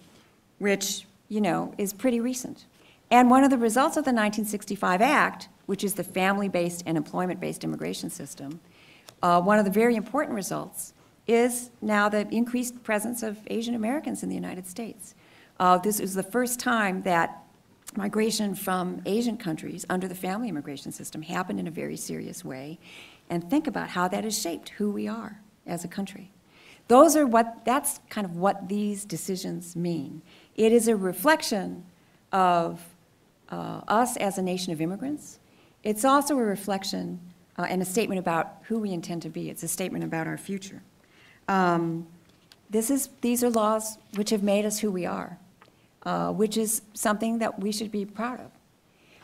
which, you know, is pretty recent. And one of the results of the 1965 Act, which is the family-based and employment-based immigration system, uh, one of the very important results is now the increased presence of Asian Americans in the United States. Uh, this is the first time that migration from Asian countries under the family immigration system happened in a very serious way. And think about how that has shaped who we are as a country. Those are what, that's kind of what these decisions mean. It is a reflection of uh, us as a nation of immigrants. It's also a reflection uh, and a statement about who we intend to be. It's a statement about our future. Um, this is, these are laws which have made us who we are, uh, which is something that we should be proud of.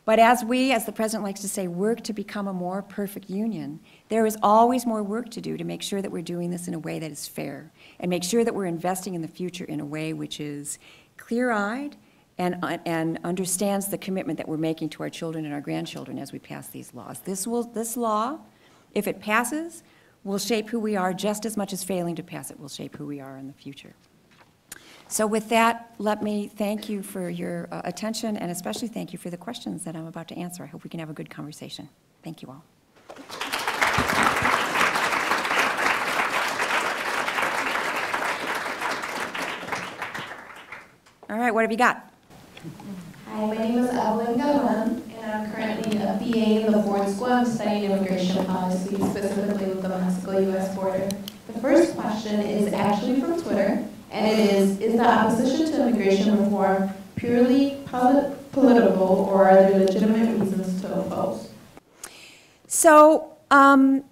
But as we, as the President likes to say, work to become a more perfect union, there is always more work to do to make sure that we're doing this in a way that is fair and make sure that we're investing in the future in a way which is clear-eyed and, and understands the commitment that we're making to our children and our grandchildren as we pass these laws. This, will, this law, if it passes, will shape who we are just as much as failing to pass it will shape who we are in the future. So with that, let me thank you for your uh, attention and especially thank you for the questions that I'm about to answer. I hope we can have a good conversation. Thank you all. All right, what have you got? Hi, my name is Evelyn Gutman, and I'm currently a BA in the Ford School. I'm studying immigration policy, specifically with the Mexico-U.S. border. The first question is actually from Twitter, and it is, is the opposition to immigration reform purely political, or are there legitimate reasons to oppose? So, um,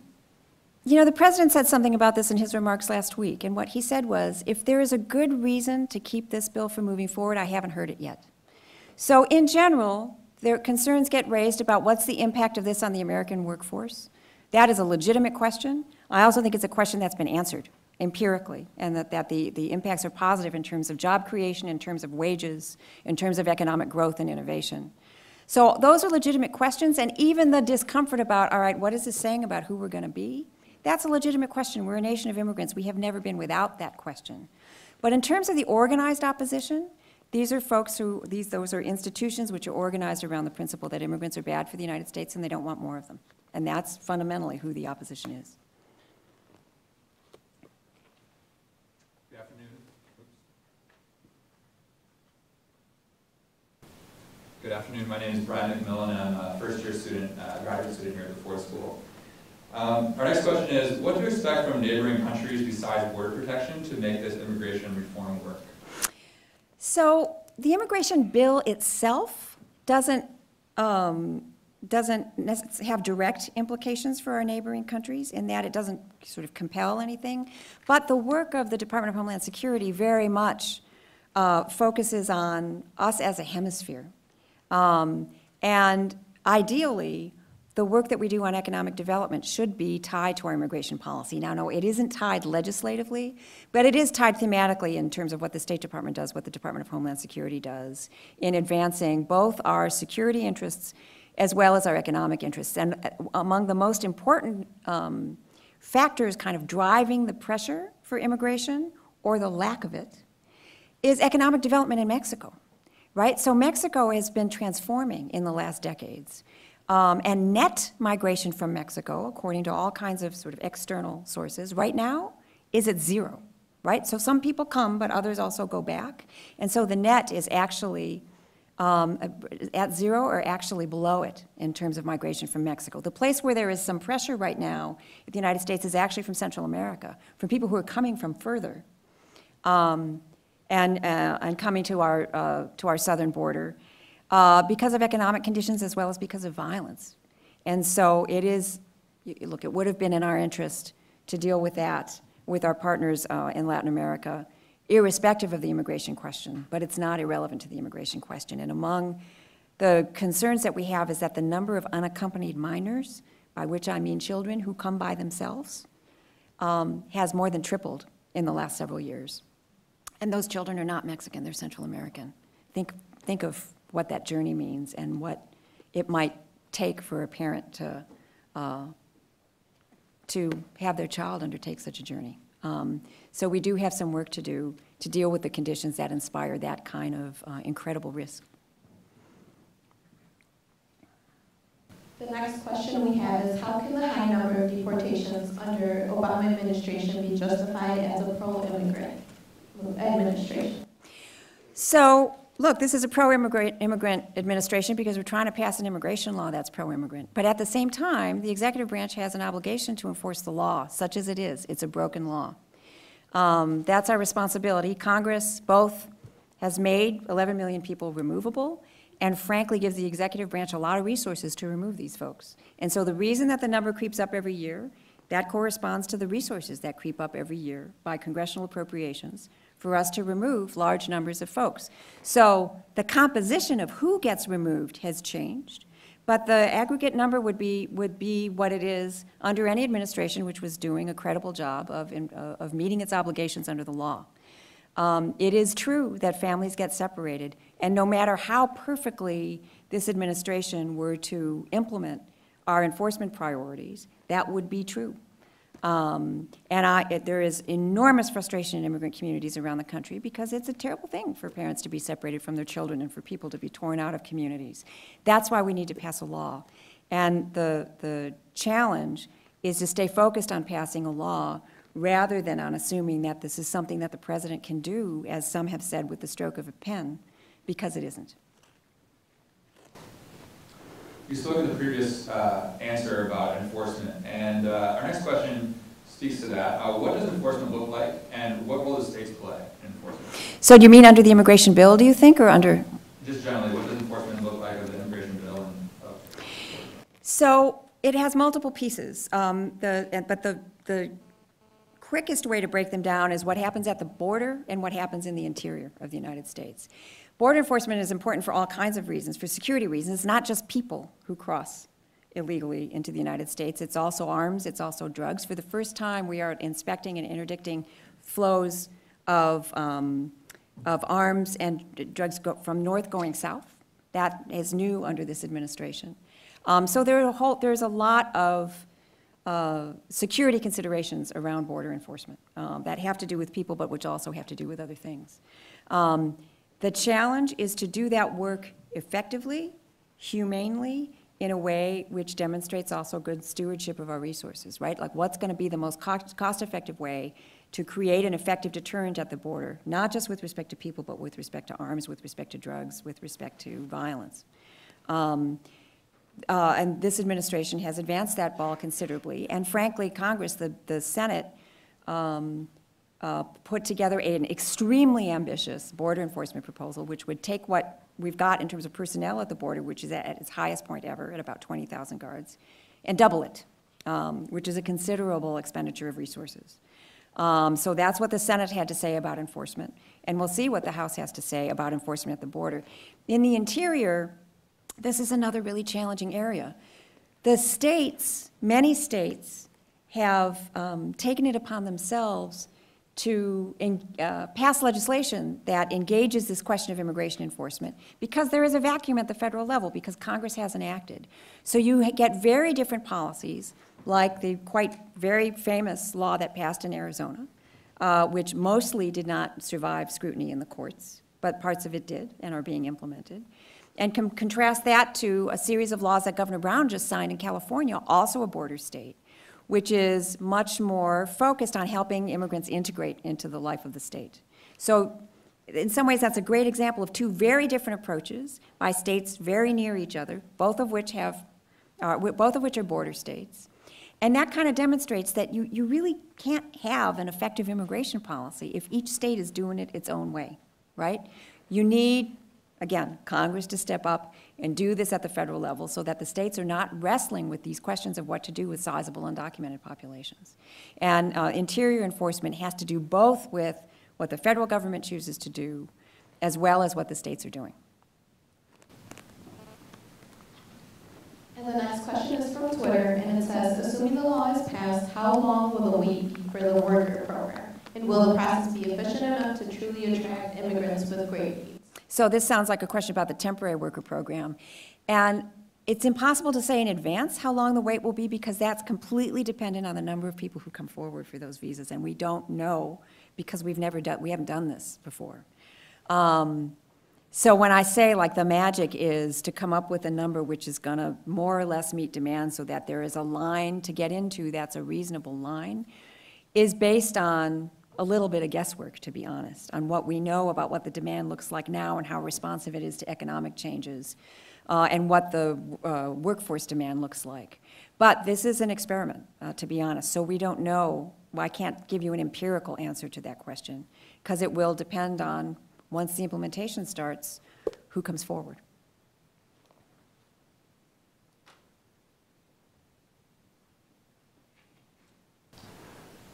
you know, the president said something about this in his remarks last week, and what he said was, if there is a good reason to keep this bill from moving forward, I haven't heard it yet. So in general, there concerns get raised about what's the impact of this on the American workforce. That is a legitimate question. I also think it's a question that's been answered empirically, and that, that the, the impacts are positive in terms of job creation, in terms of wages, in terms of economic growth and innovation. So those are legitimate questions, and even the discomfort about, all right, what is this saying about who we're going to be? That's a legitimate question. We're a nation of immigrants. We have never been without that question. But in terms of the organized opposition, these are folks who, these, those are institutions which are organized around the principle that immigrants are bad for the United States and they don't want more of them. And that's fundamentally who the opposition is. Good afternoon. Good afternoon. My name is Brian McMillan, I'm a first-year student, uh, graduate student here at the Ford School. Um, our next question is, what do you expect from neighboring countries besides border protection to make this immigration reform work? So the immigration bill itself doesn't, um, doesn't have direct implications for our neighboring countries in that it doesn't sort of compel anything. But the work of the Department of Homeland Security very much uh, focuses on us as a hemisphere. Um, and ideally, the work that we do on economic development should be tied to our immigration policy. Now, no, it isn't tied legislatively, but it is tied thematically in terms of what the State Department does, what the Department of Homeland Security does in advancing both our security interests as well as our economic interests. And uh, among the most important um, factors kind of driving the pressure for immigration, or the lack of it, is economic development in Mexico, right? So Mexico has been transforming in the last decades. Um, and net migration from Mexico, according to all kinds of sort of external sources, right now is at zero, right? So some people come, but others also go back. And so the net is actually um, at zero or actually below it in terms of migration from Mexico. The place where there is some pressure right now in the United States is actually from Central America, from people who are coming from further um, and, uh, and coming to our, uh, to our southern border. Uh, because of economic conditions as well as because of violence. And so it is, look, it would have been in our interest to deal with that with our partners uh, in Latin America, irrespective of the immigration question, but it's not irrelevant to the immigration question. And among the concerns that we have is that the number of unaccompanied minors, by which I mean children who come by themselves, um, has more than tripled in the last several years. And those children are not Mexican, they're Central American. Think, think of what that journey means and what it might take for a parent to, uh, to have their child undertake such a journey. Um, So we do have some work to do to deal with the conditions that inspire that kind of uh, incredible risk. The next question we have is how can the high number of deportations under Obama administration be justified as a pro-immigrant administration? So, look, this is a pro-immigrant immigrant administration because we're trying to pass an immigration law that's pro-immigrant. But at the same time, the executive branch has an obligation to enforce the law, such as it is. It's a broken law. Um, That's our responsibility. Congress both has made 11 million people removable, and frankly gives the executive branch a lot of resources to remove these folks. And so the reason that the number creeps up every year, that corresponds to the resources that creep up every year by congressional appropriations for us to remove large numbers of folks. So the composition of who gets removed has changed, but the aggregate number would be, would be what it is under any administration which was doing a credible job of, in- uh, of meeting its obligations under the law. Um, It is true that families get separated, and no matter how perfectly this administration were to implement our enforcement priorities, that would be true. Um, And I, it- there is enormous frustration in immigrant communities around the country because it's a terrible thing for parents to be separated from their children and for people to be torn out of communities. That's why we need to pass a law. And the, the challenge is to stay focused on passing a law rather than on assuming that this is something that the president can do, as some have said, with the stroke of a pen, because it isn't. You spoke in the previous uh, answer about enforcement, and uh, our next question speaks to that. Uh, What does enforcement look like, and what role does states play in enforcement? So do you mean under the immigration bill, do you think, or under? Just generally, what does enforcement look like under the immigration bill and of So it has multiple pieces, um, the, but the, the quickest way to break them down is what happens at the border and what happens in the interior of the United States. Border enforcement is important for all kinds of reasons, for security reasons, It's not just people who cross illegally into the United States, it's also arms, it's also drugs. For the first time, we are inspecting and interdicting flows of, um, of arms and drugs from north going south. That is new under this administration. Um, So there a whole, there's a lot of uh, security considerations around border enforcement um, that have to do with people, but which also have to do with other things. Um, The challenge is to do that work effectively, humanely, in a way which demonstrates also good stewardship of our resources, right? Like, what's going to be the most cost- cost-effective way to create an effective deterrent at the border, not just with respect to people, but with respect to arms, with respect to drugs, with respect to violence. Um, uh, And this administration has advanced that ball considerably. And frankly, Congress, the, the Senate, um, uh, put together an extremely ambitious border enforcement proposal, which would take what we've got in terms of personnel at the border, which is at its highest point ever, at about 20,000 guards, and double it, um, which is a considerable expenditure of resources. Um, So that's what the Senate had to say about enforcement, and we'll see what the House has to say about enforcement at the border. In the interior, this is another really challenging area. The states, many states, have um, taken it upon themselves to en- uh, pass legislation that engages this question of immigration enforcement because there is a vacuum at the federal level, because Congress hasn't acted. So you get very different policies, like the quite very famous law that passed in Arizona, uh, which mostly did not survive scrutiny in the courts, but parts of it did and are being implemented. And contrast that to a series of laws that Governor Brown just signed in California, also a border state, which is much more focused on helping immigrants integrate into the life of the state. So in some ways, that's a great example of two very different approaches by states very near each other, both of which have, uh, both of which are border states. And that kind of demonstrates that you, you really can't have an effective immigration policy if each state is doing it its own way, right? You need again, Congress to step up and do this at the federal level so that the states are not wrestling with these questions of what to do with sizable undocumented populations. And uh, interior enforcement has to do both with what the federal government chooses to do as well as what the states are doing. And the next question is from Twitter, and it says, assuming the law is passed, how long will the wait be for the worker program? And will the process be efficient enough to truly attract immigrants with great? So this sounds like a question about the temporary worker program. And it's impossible to say in advance how long the wait will be because that's completely dependent on the number of people who come forward for those visas. And we don't know because we've never done, we haven't done this before. Um, so when I say like the magic is to come up with a number which is going to more or less meet demand so that there is a line to get into that's a reasonable line, is based on a little bit of guesswork, to be honest, on what we know about what the demand looks like now and how responsive it is to economic changes, uh, and what the uh, workforce demand looks like. But this is an experiment, uh, to be honest, so we don't know. Well, I can't give you an empirical answer to that question, because it will depend on, once the implementation starts, who comes forward.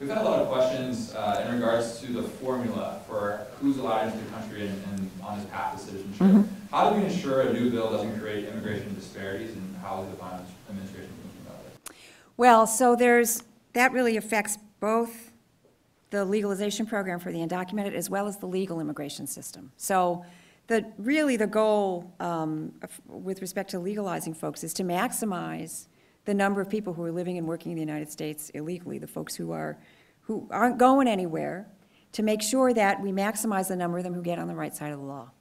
We've had a lot of questions uh, in regards to the formula for who's allowed into the country and, and on this path to citizenship. Mhm. How do we ensure a new bill doesn't create immigration disparities, and how is the Biden administration thinking about it? Well, so there's, that really affects both the legalization program for the undocumented as well as the legal immigration system. So the, really the goal um, with respect to legalizing folks is to maximize the number of people who are living and working in the United States illegally, the folks who are, who aren't going anywhere, to make sure that we maximize the number of them who get on the right side of the law.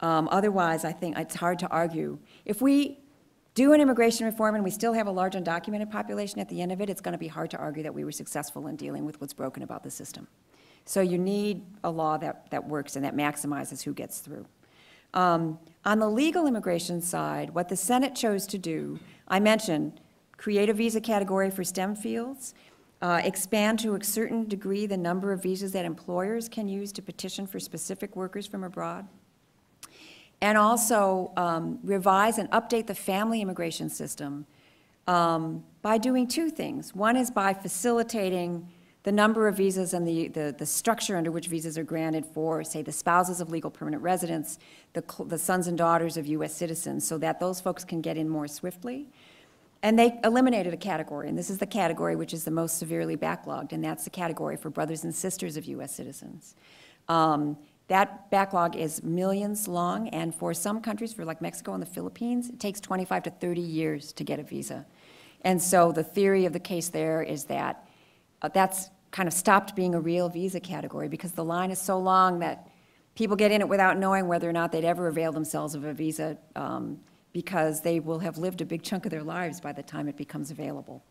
Um, Otherwise, I think it's hard to argue. If we do an immigration reform and we still have a large undocumented population at the end of it, it's going to be hard to argue that we were successful in dealing with what's broken about the system. So you need a law that, that works and that maximizes who gets through. Um, On the legal immigration side, what the Senate chose to do, I mentioned, create a visa category for STEM fields, uh, expand to a certain degree the number of visas that employers can use to petition for specific workers from abroad, and also um, revise and update the family immigration system um, by doing two things. One is by facilitating the number of visas and the, the, the structure under which visas are granted for, say, the spouses of legal permanent residents, the, the sons and daughters of U.S. citizens, so that those folks can get in more swiftly. And they eliminated a category, and this is the category which is the most severely backlogged, and that's the category for brothers and sisters of U.S. citizens. Um, That backlog is millions long, and for some countries, for like Mexico and the Philippines, it takes 25 to 30 years to get a visa. And so the theory of the case there is that uh, that's kind of stopped being a real visa category because the line is so long that people get in it without knowing whether or not they'd ever avail themselves of a visa um, because they will have lived a big chunk of their lives by the time it becomes available.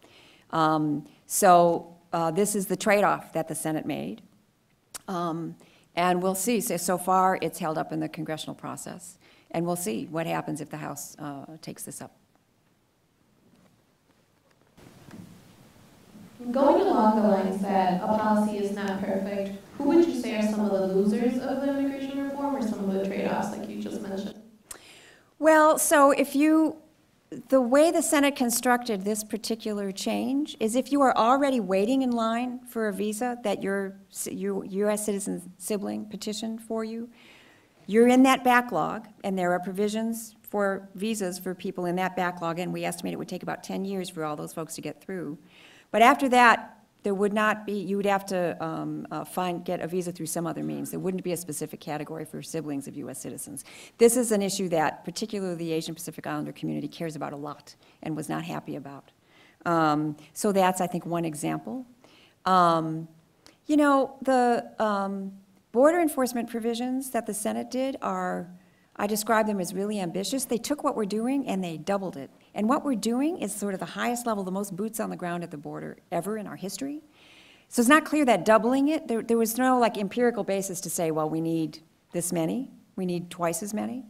Um, So uh, this is the trade-off that the Senate made. Um, And we'll see. So, so far, it's held up in the congressional process. And we'll see what happens if the House uh, takes this up. Going along the lines that a policy is not perfect, who would you say are some of the losers of the immigration reform or some of the trade-offs like you just mentioned? Well, so if you, the way the Senate constructed this particular change is if you are already waiting in line for a visa that your, your U.S. citizen sibling petitioned for you, you're in that backlog, and there are provisions for visas for people in that backlog, and we estimate it would take about 10 years for all those folks to get through. But after that, there would not be, you would have to um, uh, find, get a visa through some other means. There wouldn't be a specific category for siblings of U.S. citizens. This is an issue that particularly the Asian Pacific Islander community cares about a lot and was not happy about. Um, So that's, I think, one example. Um, You know, the um, border enforcement provisions that the Senate did are, I describe them as really ambitious. They took what we're doing and they doubled it. And what we're doing is sort of the highest level, the most boots on the ground at the border ever in our history. So it's not clear that doubling it, there, there was no like empirical basis to say, well, we need this many, we need twice as many.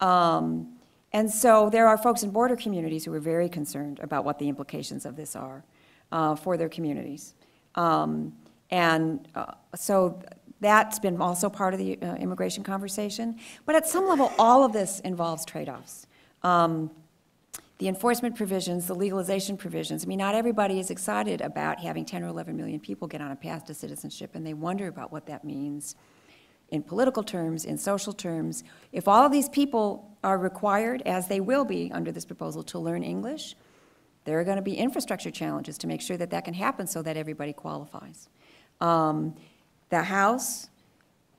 Um, and so there are folks in border communities who are very concerned about what the implications of this are uh, for their communities. Um, and uh, so That's been also part of the uh, immigration conversation. But at some level, all of this involves trade-offs. Um, The enforcement provisions, the legalization provisions, I mean, not everybody is excited about having 10 or 11 million people get on a path to citizenship, and they wonder about what that means in political terms, in social terms. If all of these people are required, as they will be under this proposal, to learn English, there are going to be infrastructure challenges to make sure that that can happen so that everybody qualifies. Um, The House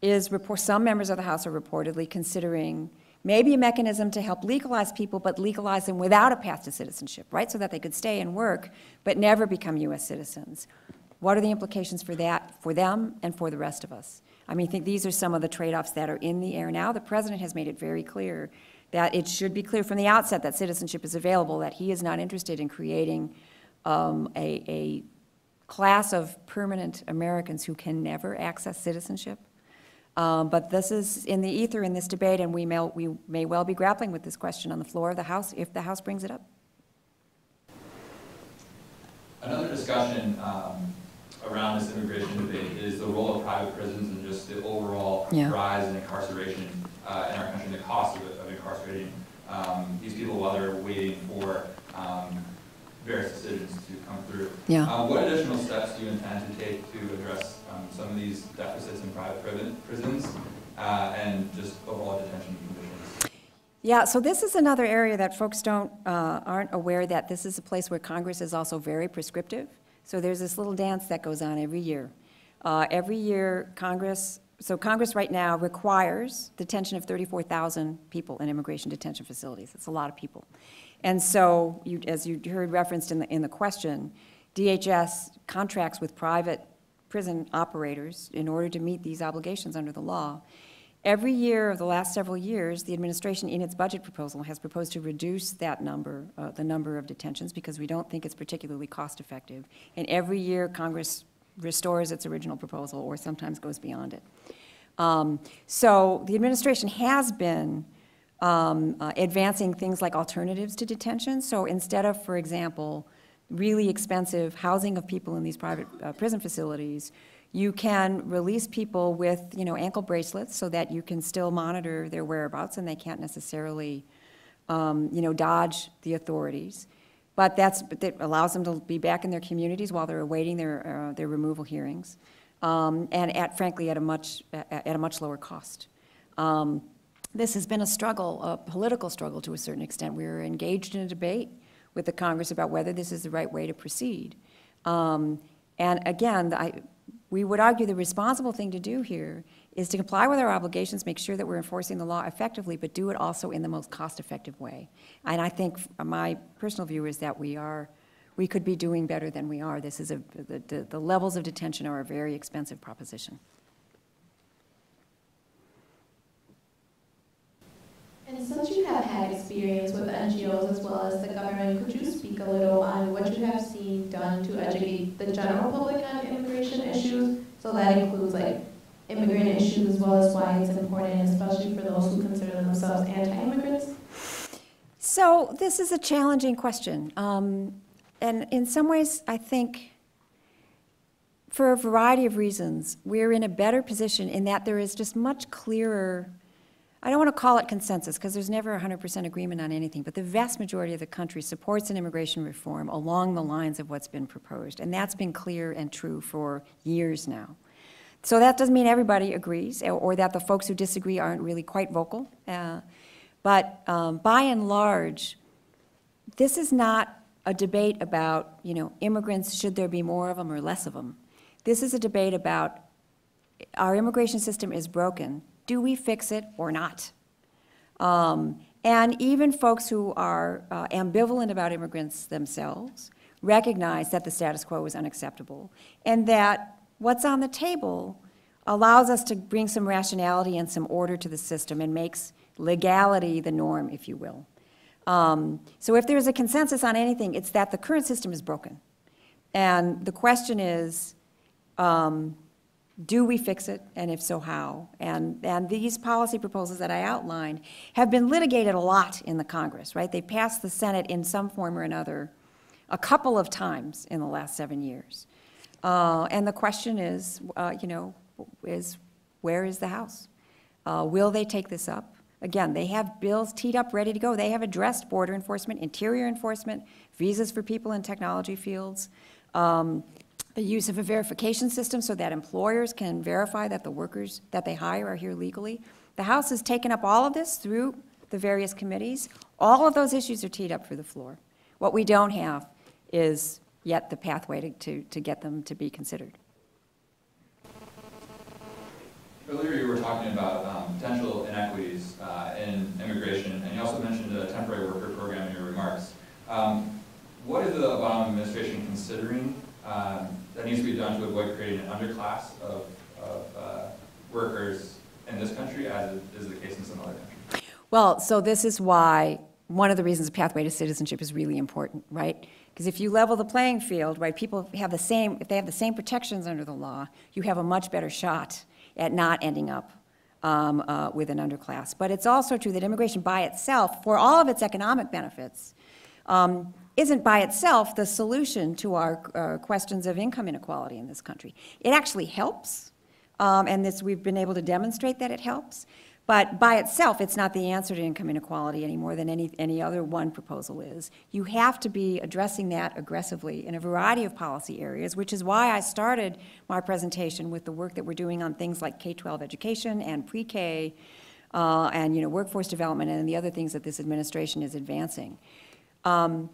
is, some members of the House are reportedly considering maybe a mechanism to help legalize people, but legalize them without a path to citizenship, right? So that they could stay and work, but never become U.S. citizens. What are the implications for that, for them and for the rest of us? I mean, I think these are some of the trade-offs that are in the air now. The president has made it very clear that it should be clear from the outset that citizenship is available, that he is not interested in creating um, a, a class of permanent Americans who can never access citizenship. Um, But this is in the ether in this debate, and we may, we may well be grappling with this question on the floor of the House if the House brings it up. Another discussion um, around this immigration debate is the role of private prisons and just the overall Yeah. rise in incarceration uh, in our country, and the cost of of incarcerating um, these people while they're waiting for um, various decisions to come through. Yeah. Uh, What additional steps do you intend to take to address some of these deficits in private prisons uh, and just overall detention conditions? Yeah, so this is another area that folks don't, uh, aren't aware that this is a place where Congress is also very prescriptive. So there's this little dance that goes on every year. Uh, Every year, Congress, so Congress right now requires detention of 34,000 people in immigration detention facilities. That's a lot of people. And so, you, as you heard referenced in the, in the question, DHS contracts with private prison operators in order to meet these obligations under the law. Every year of the last several years, the administration, in its budget proposal, has proposed to reduce that number, uh, the number of detentions, because we don't think it's particularly cost-effective. And every year, Congress restores its original proposal, or sometimes goes beyond it. Um, So the administration has been um, uh, advancing things like alternatives to detention. So instead of, for example, really expensive housing of people in these private uh, prison facilities, you can release people with, you know, ankle bracelets so that you can still monitor their whereabouts and they can't necessarily, um, you know, dodge the authorities. But that's, that allows them to be back in their communities while they're awaiting their, uh, their removal hearings, um, and at, frankly, at a much, at a much lower cost. Um, This has been a struggle, a political struggle to a certain extent. We are engaged in a debate with the Congress about whether this is the right way to proceed. Um, And again, I, we would argue the responsible thing to do here is to comply with our obligations, make sure that we're enforcing the law effectively, but do it also in the most cost-effective way. And I think my personal view is that we are, we could be doing better than we are. This is a, the, the- the levels of detention are a very expensive proposition. And since you have had experience with NGOs as well as the government, could you speak a little on what you have seen done to educate the general public on immigration issues? So that includes like immigrant issues as well as why it's important, especially for those who consider themselves anti-immigrants? So this is a challenging question. Um, And in some ways, I think, for a variety of reasons, we're in a better position in that there is just much clearer, I don't want to call it consensus, because there's never 100% agreement on anything, but the vast majority of the country supports an immigration reform along the lines of what's been proposed. And that's been clear and true for years now. So that doesn't mean everybody agrees, or- that the folks who disagree aren't really quite vocal. Uh, But um, by and large, this is not a debate about, you know, immigrants, should there be more of them or less of them? This is a debate about, our immigration system is broken. Do we fix it or not? Um, And even folks who are uh, ambivalent about immigrants themselves recognize that the status quo is unacceptable, and that what's on the table allows us to bring some rationality and some order to the system and makes legality the norm, if you will. Um, So if there's a consensus on anything, it's that the current system is broken. And the question is, um, do we fix it, and if so, how? And, and these policy proposals that I outlined have been litigated a lot in the Congress, right? They passed the Senate in some form or another a couple of times in the last seven years. Uh, And the question is, uh, you know, is Where is the House? Uh, Will they take this up? Again, they have bills teed up, ready to go. They have addressed border enforcement, interior enforcement, visas for people in technology fields, um, the use of a verification system so that employers can verify that the workers that they hire are here legally. The House has taken up all of this through the various committees. All of those issues are teed up for the floor. What we don't have is yet the pathway to, to, to get them to be considered. Earlier, you were talking about um, potential inequities uh, in immigration, and you also mentioned a temporary worker program in your remarks. Um, What is the Obama administration considering um, that needs to be done to avoid creating an underclass of, of uh, workers in this country, as is the case in some other countries? Well, so this is why, one of the reasons a pathway to citizenship is really important, right? Because if you level the playing field, right, people have the same, if they have the same protections under the law, you have a much better shot at not ending up um, uh, with an underclass. But it's also true that immigration by itself, for all of its economic benefits, um, isn't by itself the solution to our uh, questions of income inequality in this country. It actually helps, um, and this, we've been able to demonstrate that it helps. But by itself, it's not the answer to income inequality any more than any, any other one proposal is. You have to be addressing that aggressively in a variety of policy areas, which is why I started my presentation with the work that we're doing on things like K-12 education and pre-K, uh, and, you know, workforce development and the other things that this administration is advancing. Um,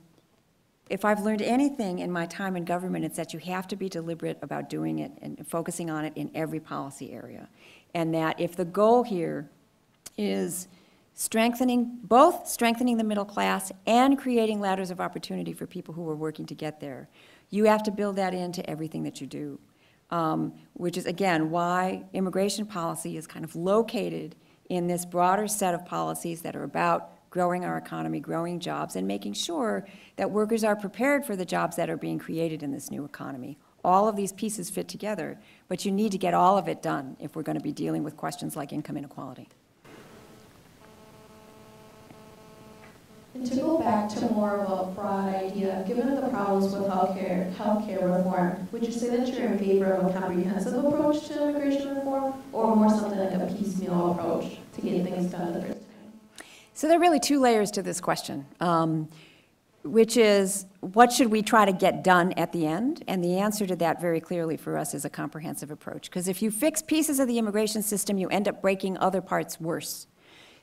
if I've learned anything in my time in government, it's that you have to be deliberate about doing it and focusing on it in every policy area. And that if the goal here is strengthening, both strengthening the middle class and creating ladders of opportunity for people who are working to get there, you have to build that into everything that you do. Um, which is, again, why immigration policy is kind of located in this broader set of policies that are about growing our economy, growing jobs, and making sure that workers are prepared for the jobs that are being created in this new economy. All of these pieces fit together, but you need to get all of it done if we're going to be dealing with questions like income inequality. And to go back to more of a broad idea, given the problems with healthcare, healthcare reform, would you say that you're in favor of a comprehensive approach to immigration reform, or more something like a piecemeal approach to get things done the first? So there are really two layers to this question, um, which is what should we try to get done at the end? And the answer to that very clearly for us is a comprehensive approach. Because if you fix pieces of the immigration system, you end up breaking other parts worse.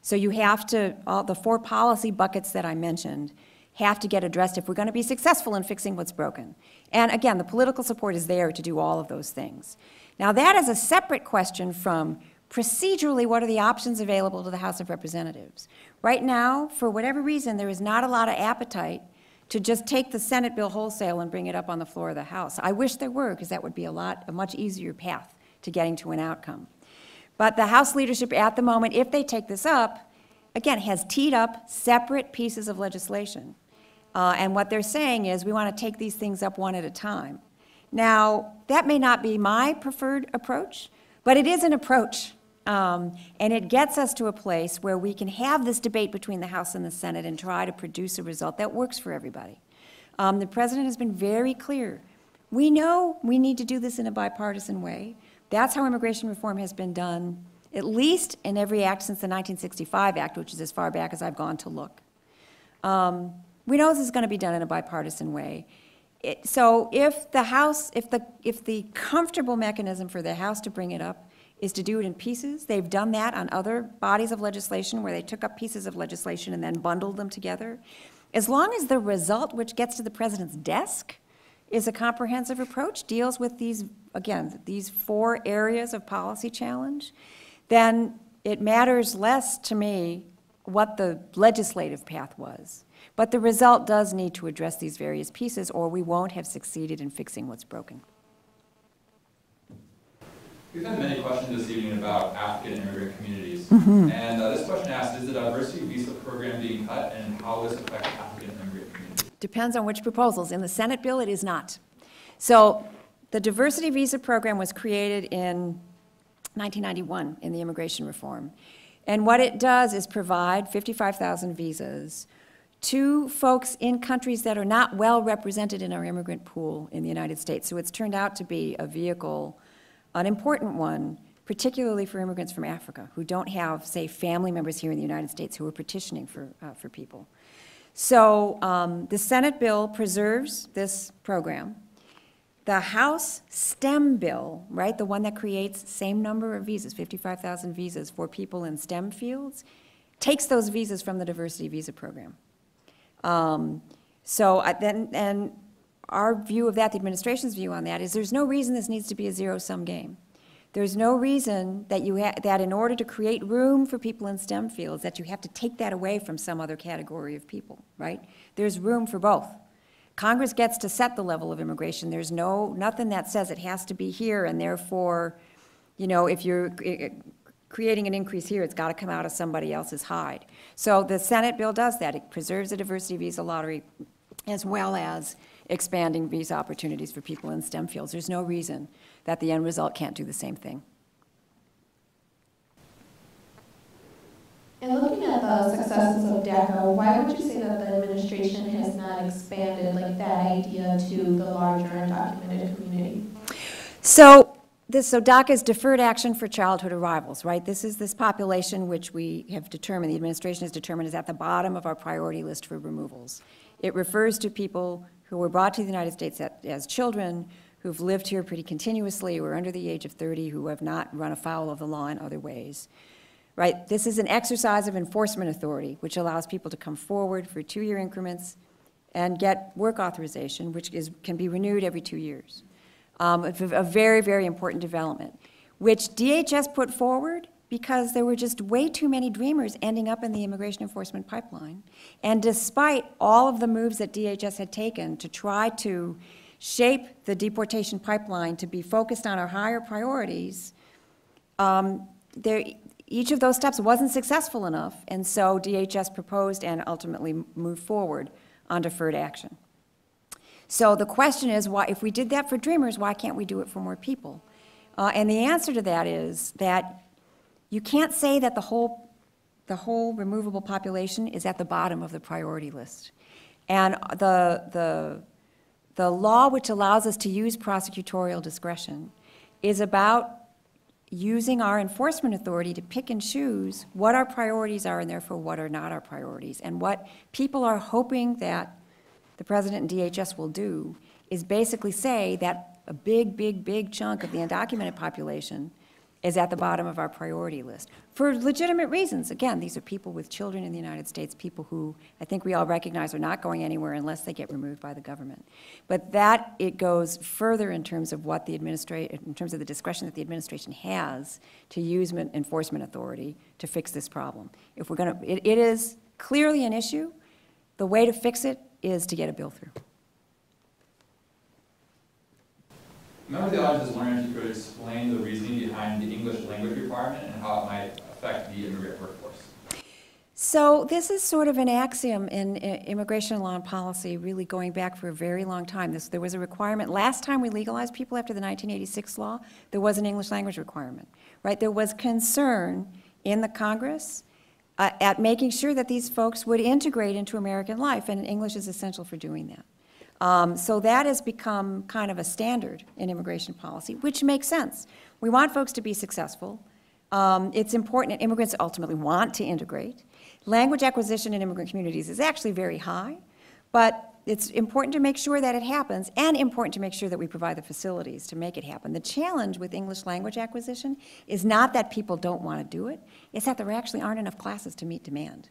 So you have to, all the four policy buckets that I mentioned have to get addressed if we're going to be successful in fixing what's broken. And again, the political support is there to do all of those things. Now, that is a separate question from procedurally what are the options available to the House of Representatives. Right now, for whatever reason, there is not a lot of appetite to just take the Senate bill wholesale and bring it up on the floor of the House. I wish there were, because that would be a lot, a much easier path to getting to an outcome. But the House leadership at the moment, if they take this up, again, has teed up separate pieces of legislation. Uh, and what they're saying is we want to take these things up one at a time. Now, that may not be my preferred approach, but it is an approach. Um, and it gets us to a place where we can have this debate between the House and the Senate and try to produce a result that works for everybody. Um, the President has been very clear. We know we need to do this in a bipartisan way. That's how immigration reform has been done, at least in every act since the 1965 Act, which is as far back as I've gone to look. Um, we know this is going to be done in a bipartisan way. It, so if the House, if the, if the comfortable mechanism for the House to bring it up is to do it in pieces, they've done that on other bodies of legislation where they took up pieces of legislation and then bundled them together. As long as the result, which gets to the president's desk, is a comprehensive approach, deals with these, again, these four areas of policy challenge, then it matters less to me what the legislative path was. But the result does need to address these various pieces, or we won't have succeeded in fixing what's broken. We've had many questions this evening about African immigrant communities. Mm-hmm. And uh, this question asks, is the diversity visa program being cut and how will this affect African immigrant communities? Depends on which proposals. In the Senate bill, it is not. So the diversity visa program was created in 1991 in the immigration reform. And what it does is provide 55,000 visas to folks in countries that are not well represented in our immigrant pool in the United States. So it's turned out to be a vehicle, an important one, particularly for immigrants from Africa who don't have, say, family members here in the United States who are petitioning for, uh, for people. So um, the Senate bill preserves this program. The House STEM bill, right, the one that creates same number of visas, 55,000 visas for people in STEM fields, takes those visas from the diversity visa program. Um, So I- then, and our view of that, the administration's view on that, is there's no reason this needs to be a zero-sum game. There's no reason that you, ha- that in order to create room for people in STEM fields, that you have to take that away from some other category of people, right? There's room for both. Congress gets to set the level of immigration. There's no, nothing that says it has to be here, and therefore, you know, if you're eh, creating an increase here, it's got to come out of somebody else's hide. So the Senate bill does that. It preserves the diversity visa lottery as well as expanding visa opportunities for people in STEM fields. There's no reason that the end result can't do the same thing. And looking at the successes of DACA, why would you say that the administration has not expanded like that idea to the larger undocumented community? So, this, so DACA is deferred action for childhood arrivals, right? This is this population which we have determined, the administration has determined is at the bottom of our priority list for removals. It refers to people who were brought to the United States at- as children, who've lived here pretty continuously, who are under the age of 30, who have not run afoul of the law in other ways. Right? This is an exercise of enforcement authority, which allows people to come forward for two-year increments and get work authorization, which is, can be renewed every two years. Um, a a very, very important development, which DHS put forward because there were just way too many dreamers ending up in the immigration enforcement pipeline. And despite all of the moves that DHS had taken to try to shape the deportation pipeline to be focused on our higher priorities, um, there, each of those steps wasn't successful enough, and so DHS proposed and ultimately moved forward on deferred action. So the question is, why, if we did that for Dreamers, why can't we do it for more people? Uh, and the answer to that is that you can't say that the whole, the whole removable population is at the bottom of the priority list. And the, the, the law which allows us to use prosecutorial discretion is about using our enforcement authority to pick and choose what our priorities are and therefore what are not our priorities. And what people are hoping that the president and DHS will do is basically say that a big, big, big chunk of the undocumented population is at the bottom of our priority list. For legitimate reasons. Again, these are people with children in the United States, people who I think we all recognize are not going anywhere unless they get removed by the government. But that, it goes further in terms of what the administration, in terms of the discretion that the administration has to use enforcement authority to fix this problem. If we're gonna, it, it is clearly an issue. The way to fix it is to get a bill through. Member of the audience is wondering if you could explain the reasoning behind the English language requirement and how it might affect the immigrant workforce. So this is sort of an axiom in immigration law and policy, really going back for a very long time. This, there was a requirement, last time we legalized people after the 1986 law, there was an English language requirement, right? There was concern in the Congress uh, at making sure that these folks would integrate into American life, and English is essential for doing that. Um, So that has become kind of a standard in immigration policy, which makes sense. We want folks to be successful. Um, It's important, and immigrants ultimately want to integrate. Language acquisition in immigrant communities is actually very high, but it's important to make sure that it happens, and important to make sure that we provide the facilities to make it happen. The challenge with English language acquisition is not that people don't want to do it, it's that there actually aren't enough classes to meet demand.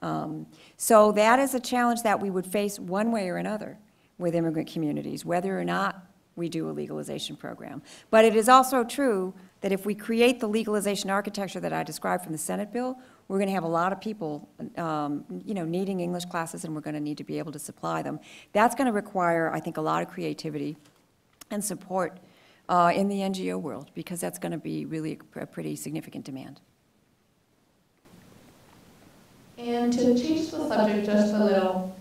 Um, So that is a challenge that we would face one way or another with immigrant communities, whether or not we do a legalization program. But it is also true that if we create the legalization architecture that I described from the Senate bill, we're going to have a lot of people, um, you know, needing English classes, and we're going to need to be able to supply them. That's going to require, I think, a lot of creativity and support uh, in the NGO world, because that's going to be really a pretty significant demand. And to change the subject just a little,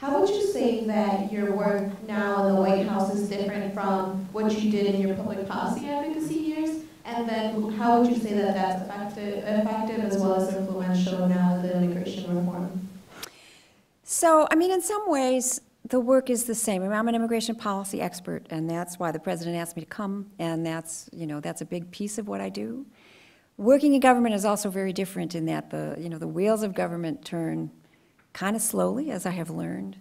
how would you say that your work now in the White House is different from what you did in your public policy advocacy years? And then how would you say that that's effective, effective as well as influential now with the immigration reform? So, I mean, in some ways, the work is the same. I mean, I'm an immigration policy expert, and that's why the president asked me to come, and that's, you know, that's a big piece of what I do. Working in government is also very different in that the, you know, the wheels of government turn kind of slowly, as I have learned.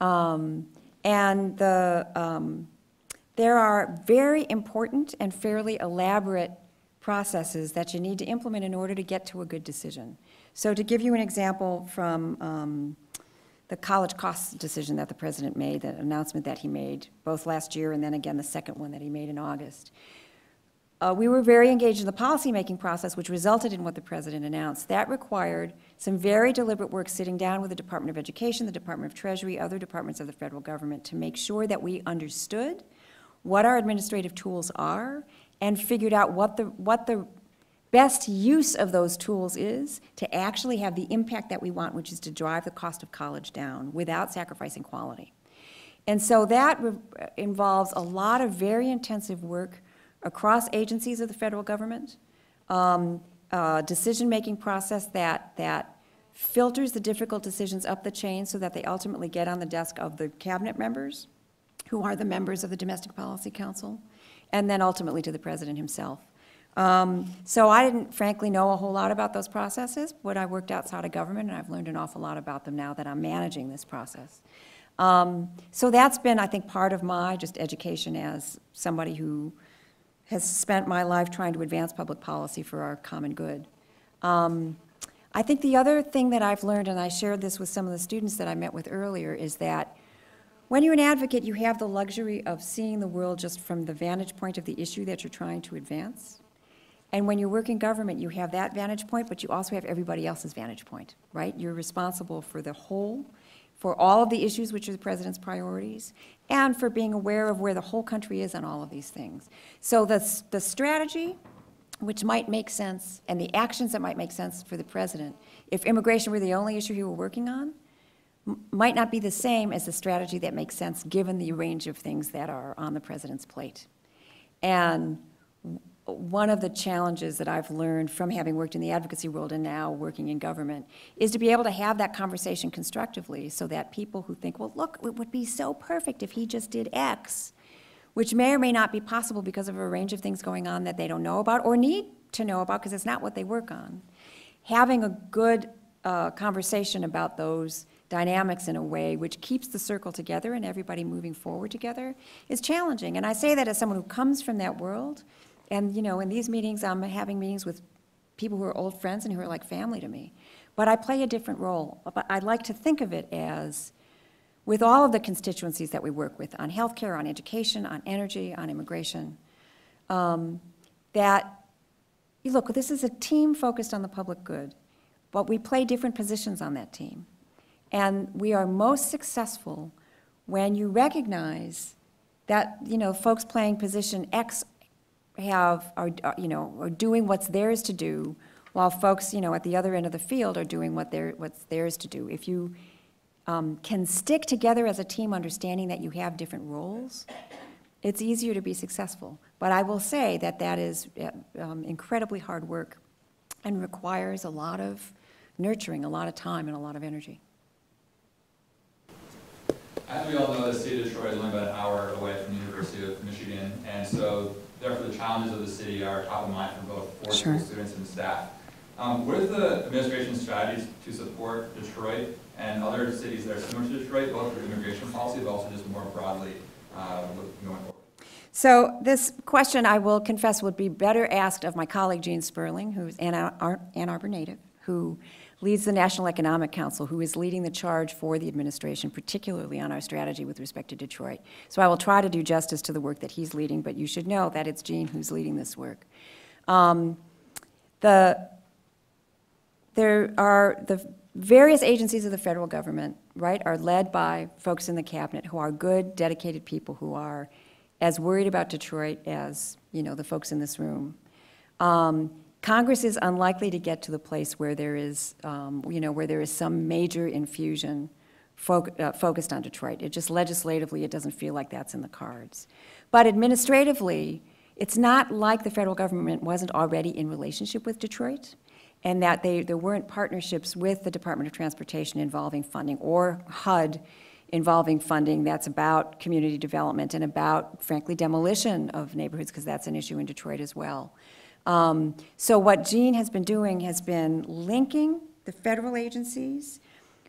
Um, and the, um, there are very important and fairly elaborate processes that you need to implement in order to get to a good decision. So to give you an example from um, the college cost decision that the president made, the announcement that he made, both last year and then again the second one that he made in August. Uh, we were very engaged in the policymaking process, which resulted in what the president announced. That required some very deliberate work sitting down with the Department of Education, the Department of Treasury, other departments of the federal government to make sure that we understood what our administrative tools are and figured out what the, what the best use of those tools is to actually have the impact that we want, which is to drive the cost of college down without sacrificing quality. And so that re- involves a lot of very intensive work across agencies of the federal government, um, decision-making process that, that filters the difficult decisions up the chain so that they ultimately get on the desk of the cabinet members, who are the members of the Domestic Policy Council, and then ultimately to the president himself. Um, So I didn't frankly know a whole lot about those processes, but I worked outside of government, and I've learned an awful lot about them now that I'm managing this process. Um, So that's been, I think, part of my just education as somebody who has spent my life trying to advance public policy for our common good. Um, I think the other thing that I've learned, and I shared this with some of the students that I met with earlier, is that when you're an advocate, you have the luxury of seeing the world just from the vantage point of the issue that you're trying to advance. And when you work in government, you have that vantage point, but you also have everybody else's vantage point, right? You're responsible for the whole, for all of the issues which are the president's priorities, and for being aware of where the whole country is on all of these things. So the, the strategy, which might make sense, and the actions that might make sense for the president, if immigration were the only issue he were working on, might not be the same as the strategy that makes sense, given the range of things that are on the president's plate. And one of the challenges that I've learned from having worked in the advocacy world and now working in government is to be able to have that conversation constructively so that people who think, well, look, it would be so perfect if he just did X, which may or may not be possible because of a range of things going on that they don't know about or need to know about because it's not what they work on. Having a good uh, conversation about those dynamics in a way which keeps the circle together and everybody moving forward together is challenging. And I say that as someone who comes from that world. And, you know, in these meetings, I'm having meetings with people who are old friends and who are like family to me. But I play a different role. But I like to think of it as with all of the constituencies that we work with on healthcare, on education, on energy, on immigration, um, that, you look, this is a team focused on the public good, but we play different positions on that team. And we are most successful when you recognize that, you know, folks playing position X have, are, you know, are doing what's theirs to do, while folks, you know, at the other end of the field are doing what they're, what's theirs to do. If you um, can stick together as a team, understanding that you have different roles, it's easier to be successful. But I will say that that is uh, um, incredibly hard work and requires a lot of nurturing, a lot of time, and a lot of energy. As we all know, the city of Detroit is only about an hour away from the University of Michigan, and so therefore the challenges of the city are top of mind for both Ford School. Students and staff. Um, what is the administration's strategies to support Detroit and other cities that are similar to Detroit, both for immigration policy, but also just more broadly, uh, going forward? So this question, I will confess, would be better asked of my colleague Gene Sperling, who's Ann Ar- Ann Arbor native, who leads the National Economic Council, who is leading the charge for the administration, particularly on our strategy with respect to Detroit. So I will try to do justice to the work that he's leading, but you should know that it's Gene who's leading this work. Um, The, there are, the various agencies of the federal government, right, are led by folks in the cabinet who are good, dedicated people who are as worried about Detroit as, you know, the folks in this room. Um, Congress is unlikely to get to the place where there is, um, you know, where there is some major infusion foc- uh, focused on Detroit. It just legislatively, it doesn't feel like that's in the cards. But administratively, it's not like the federal government wasn't already in relationship with Detroit, and that they, there weren't partnerships with the Department of Transportation involving funding, or HUD involving funding that's about community development and about, frankly, demolition of neighborhoods, because that's an issue in Detroit as well. Um, So what Gene has been doing has been linking the federal agencies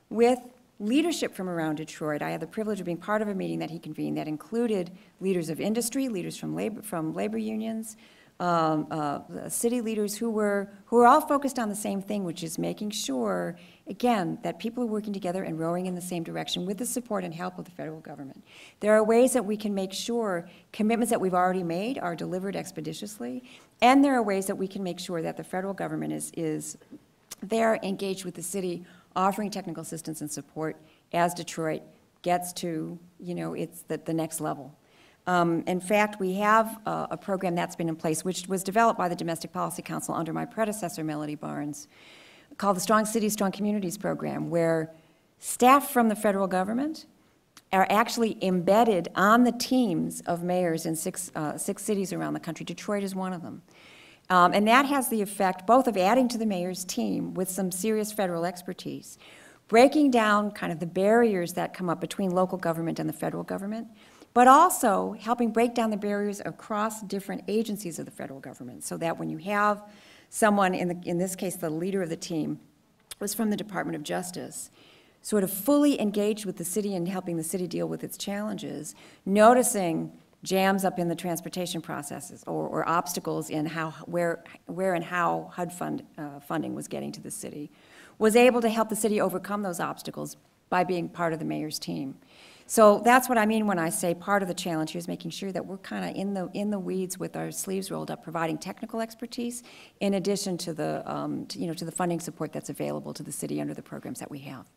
with leadership from around Detroit. I had the privilege of being part of a meeting that he convened that included leaders of industry, leaders from labor, from labor unions, um, uh, city leaders who were, who were all focused on the same thing, which is making sure, again, that people are working together and rowing in the same direction with the support and help of the federal government. There are ways that we can make sure commitments that we've already made are delivered expeditiously, and there are ways that we can make sure that the federal government is, is there engaged with the city, offering technical assistance and support as Detroit gets to, you know, it's the, the next level. Um, In fact, we have a, a program that's been in place, which was developed by the Domestic Policy Council under my predecessor, Melody Barnes, called the Strong Cities, Strong Communities Program, where staff from the federal government are actually embedded on the teams of mayors in six, uh, six cities around the country. Detroit is one of them. Um, And that has the effect both of adding to the mayor's team with some serious federal expertise, breaking down kind of the barriers that come up between local government and the federal government, but also helping break down the barriers across different agencies of the federal government, so that when you have someone, in, the, in this case, the leader of the team, was from the Department of Justice, sort of fully engaged with the city and helping the city deal with its challenges, noticing jams up in the transportation processes or, or obstacles in how, where, where and how HUD fund, uh, funding was getting to the city, was able to help the city overcome those obstacles by being part of the mayor's team. So that's what I mean when I say part of the challenge here is making sure that we're kind of in the, in the weeds with our sleeves rolled up, providing technical expertise in addition to the, um, to, you know, to the funding support that's available to the city under the programs that we have.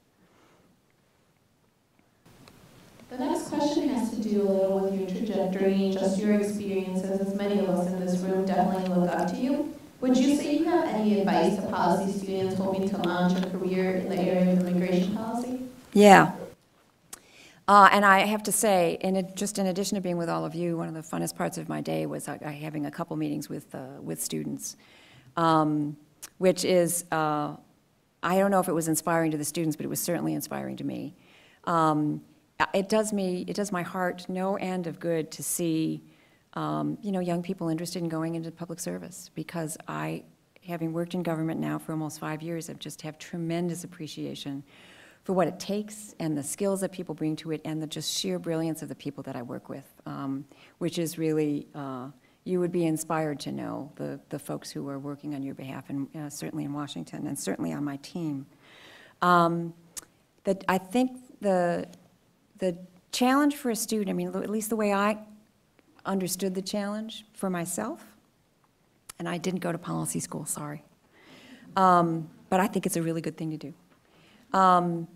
The next question has to do a little with your trajectory, just your experiences, as many of us in this room definitely look up to you. Would you say you have any advice to policy students hoping to launch a career in the area of immigration policy? Yeah. Uh, and I have to say, in it, just in addition to being with all of you, one of the funnest parts of my day was uh, having a couple meetings with, uh, with students, um, which is, uh, I don't know if it was inspiring to the students, but it was certainly inspiring to me. Um, it does me, it does my heart no end of good to see, um, you know, young people interested in going into public service, because I, having worked in government now for almost five years, I've just have tremendous appreciation for what it takes and the skills that people bring to it and the just sheer brilliance of the people that I work with, um, which is really, uh, you would be inspired to know the, the folks who are working on your behalf, and uh, certainly in Washington, and certainly on my team. Um, that I think the, the challenge for a student, I mean, at least the way I understood the challenge for myself, and I didn't go to policy school, sorry, um, but I think it's a really good thing to do. Um,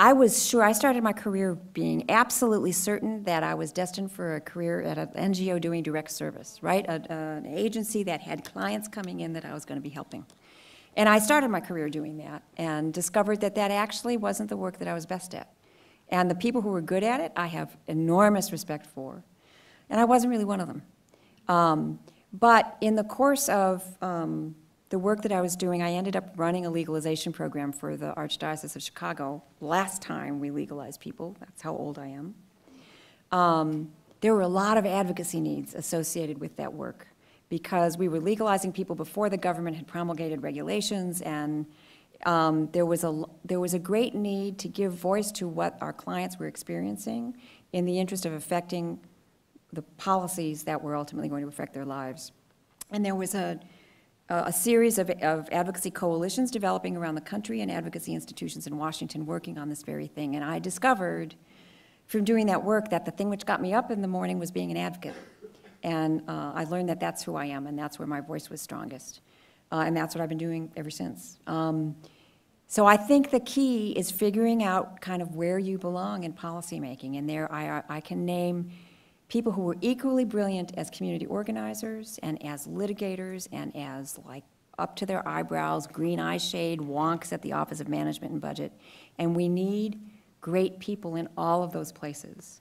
I was sure, I started my career being absolutely certain that I was destined for a career at an NGO doing direct service, right? A- An agency that had clients coming in that I was going to be helping. And I started my career doing that and discovered that that actually wasn't the work that I was best at. And the people who were good at it, I have enormous respect for. And I wasn't really one of them. Um, but in the course of um, the work that I was doing, I ended up running a legalization program for the Archdiocese of Chicago. Last time we legalized people, that's how old I am. Um, there were a lot of advocacy needs associated with that work because we were legalizing people before the government had promulgated regulations, and um, there was a there was a great need to give voice to what our clients were experiencing in the interest of affecting the policies that were ultimately going to affect their lives. And there was a a series of, of advocacy coalitions developing around the country and advocacy institutions in Washington working on this very thing. And I discovered from doing that work that the thing which got me up in the morning was being an advocate. And uh, I learned that that's who I am, and that's where my voice was strongest. Uh, and that's what I've been doing ever since. Um, so I think the key is figuring out kind of where you belong in policymaking. And there I, I can name people who were equally brilliant as community organizers and as litigators and as like up to their eyebrows, green eye shade wonks at the Office of Management and Budget. And we need great people in all of those places.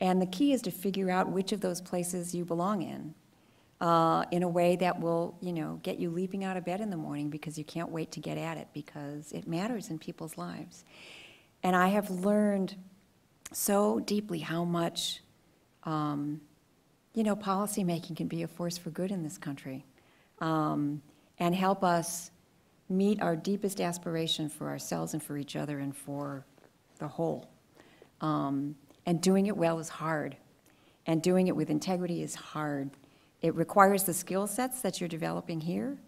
And the key is to figure out which of those places you belong in. Uh, in a way that will, you know, get you leaping out of bed in the morning because you can't wait to get at it because it matters in people's lives. And I have learned so deeply how much, um, you know, policymaking can be a force for good in this country um, and help us meet our deepest aspiration for ourselves and for each other and for the whole. Um, and doing it well is hard, and doing it with integrity is hard. It requires the skill sets that you're developing here,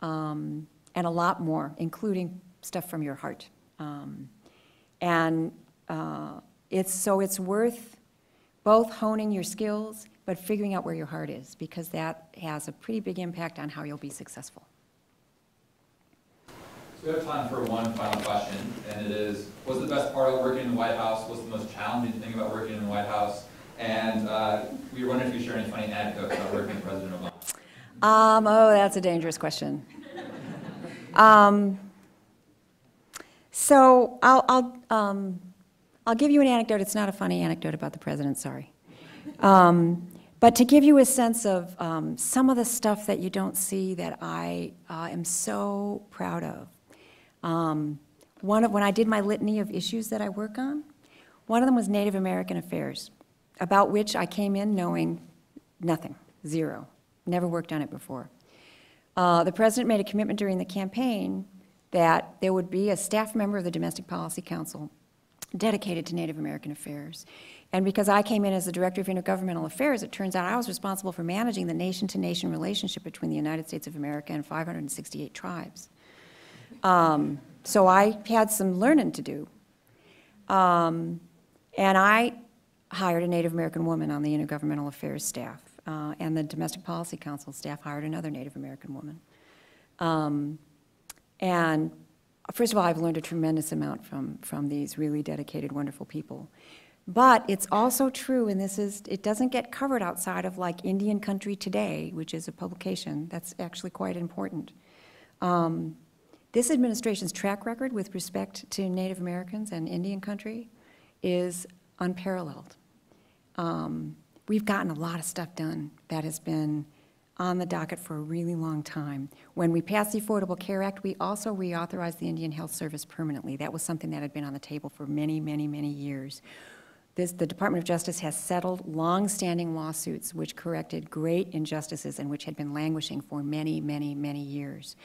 um, and a lot more, including stuff from your heart. Um, and uh, it's so it's worth both honing your skills, but figuring out where your heart is, because that has a pretty big impact on how you'll be successful. So we have time for one final question, and it is, what's the best part of working in the White House? What's the most challenging thing about working in the White House? And uh, we were wondering if you share any funny anecdotes about working with President Obama. Um, oh, that's a dangerous question. Um, so I'll, I'll, um, I'll give you an anecdote. It's not a funny anecdote about the president, sorry. Um, but to give you a sense of um, some of the stuff that you don't see that I uh, am so proud of. Um, one of, when I did my litany of issues that I work on, one of them was Native American affairs, about which I came in knowing nothing, zero, never worked on it before. Uh, the president made a commitment during the campaign that there would be a staff member of the Domestic Policy Council dedicated to Native American affairs. And because I came in as the Director of Intergovernmental Affairs, it turns out I was responsible for managing the nation-to-nation relationship between the United States of America and 568 tribes. Um, so I had some learning to do. Um, and I hired a Native American woman on the Intergovernmental Affairs staff, uh, and the Domestic Policy Council staff hired another Native American woman. Um, and first of all, I've learned a tremendous amount from, from these really dedicated, wonderful people. But it's also true, and this is, it doesn't get covered outside of like Indian Country Today, which is a publication that's actually quite important. Um, this administration's track record with respect to Native Americans and Indian country is unparalleled. Um, we've gotten a lot of stuff done that has been on the docket for a really long time. When we passed the Affordable Care Act, we also reauthorized the Indian Health Service permanently. That was something that had been on the table for many, many, many years. This, the Department of Justice has settled long-standing lawsuits which corrected great injustices and which had been languishing for many, many, many years.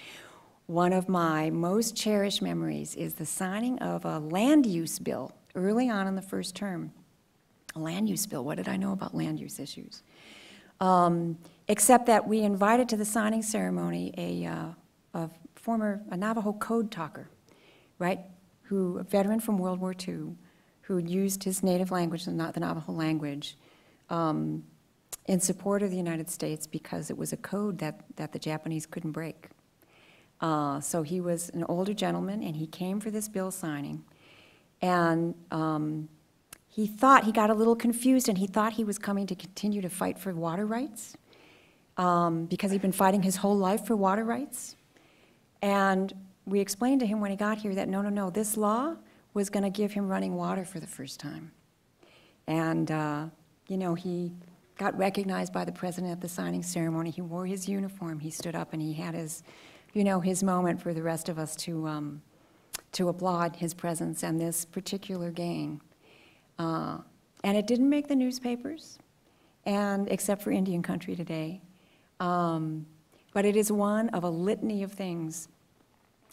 One of my most cherished memories is the signing of a land use bill early on in the first term. A land use bill, what did I know about land use issues? Um, except that we invited to the signing ceremony a, uh, a former a Navajo code talker, right, who, a veteran from World War II, who used his native language, not the Navajo language, um, in support of the United States because it was a code that, that the Japanese couldn't break. Uh, so he was an older gentleman, and he came for this bill signing. And um, he thought, he got a little confused, and he thought he was coming to continue to fight for water rights um, because he'd been fighting his whole life for water rights. And we explained to him when he got here that no, no, no, this law was going to give him running water for the first time. And, uh, you know, he got recognized by the president at the signing ceremony. He wore his uniform. He stood up and he had his, you know, his moment for the rest of us to, um, to applaud his presence and this particular gain. Uh, and it didn't make the newspapers, and except for Indian Country Today. Um, but it is one of a litany of things.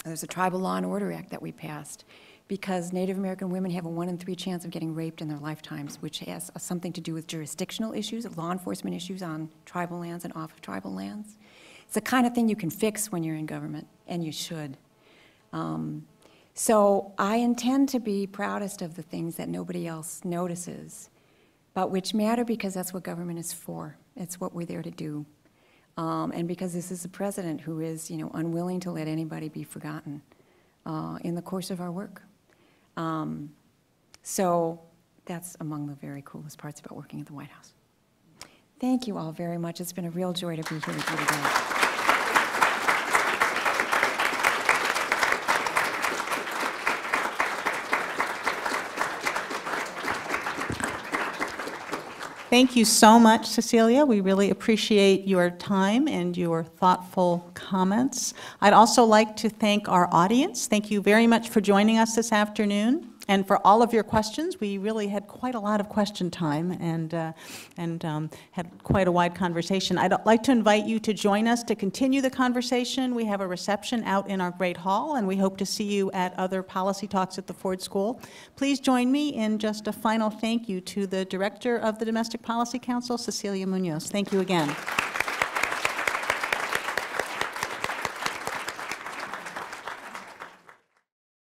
There's a Tribal Law and Order Act that we passed because Native American women have a one in three chance of getting raped in their lifetimes, which has something to do with jurisdictional issues, law enforcement issues on tribal lands and off of tribal lands. It's the kind of thing you can fix when you're in government, and you should. Um, so I intend to be proudest of the things that nobody else notices, but which matter because that's what government is for. It's what we're there to do. Um, and because this is a president who is, you know, unwilling to let anybody be forgotten uh, in the course of our work. Um, so that's among the very coolest parts about working at the White House. Thank you all very much. It's been a real joy to be here with you today. Thank you so much, Cecilia. We really appreciate your time and your thoughtful comments. I'd also like to thank our audience. Thank you very much for joining us this afternoon. And for all of your questions. We really had quite a lot of question time and, uh, and um, had quite a wide conversation. I'd like to invite you to join us to continue the conversation. We have a reception out in our Great Hall, and we hope to see you at other policy talks at the Ford School. Please join me in just a final thank you to the Director of the Domestic Policy Council, Cecilia Munoz. Thank you again.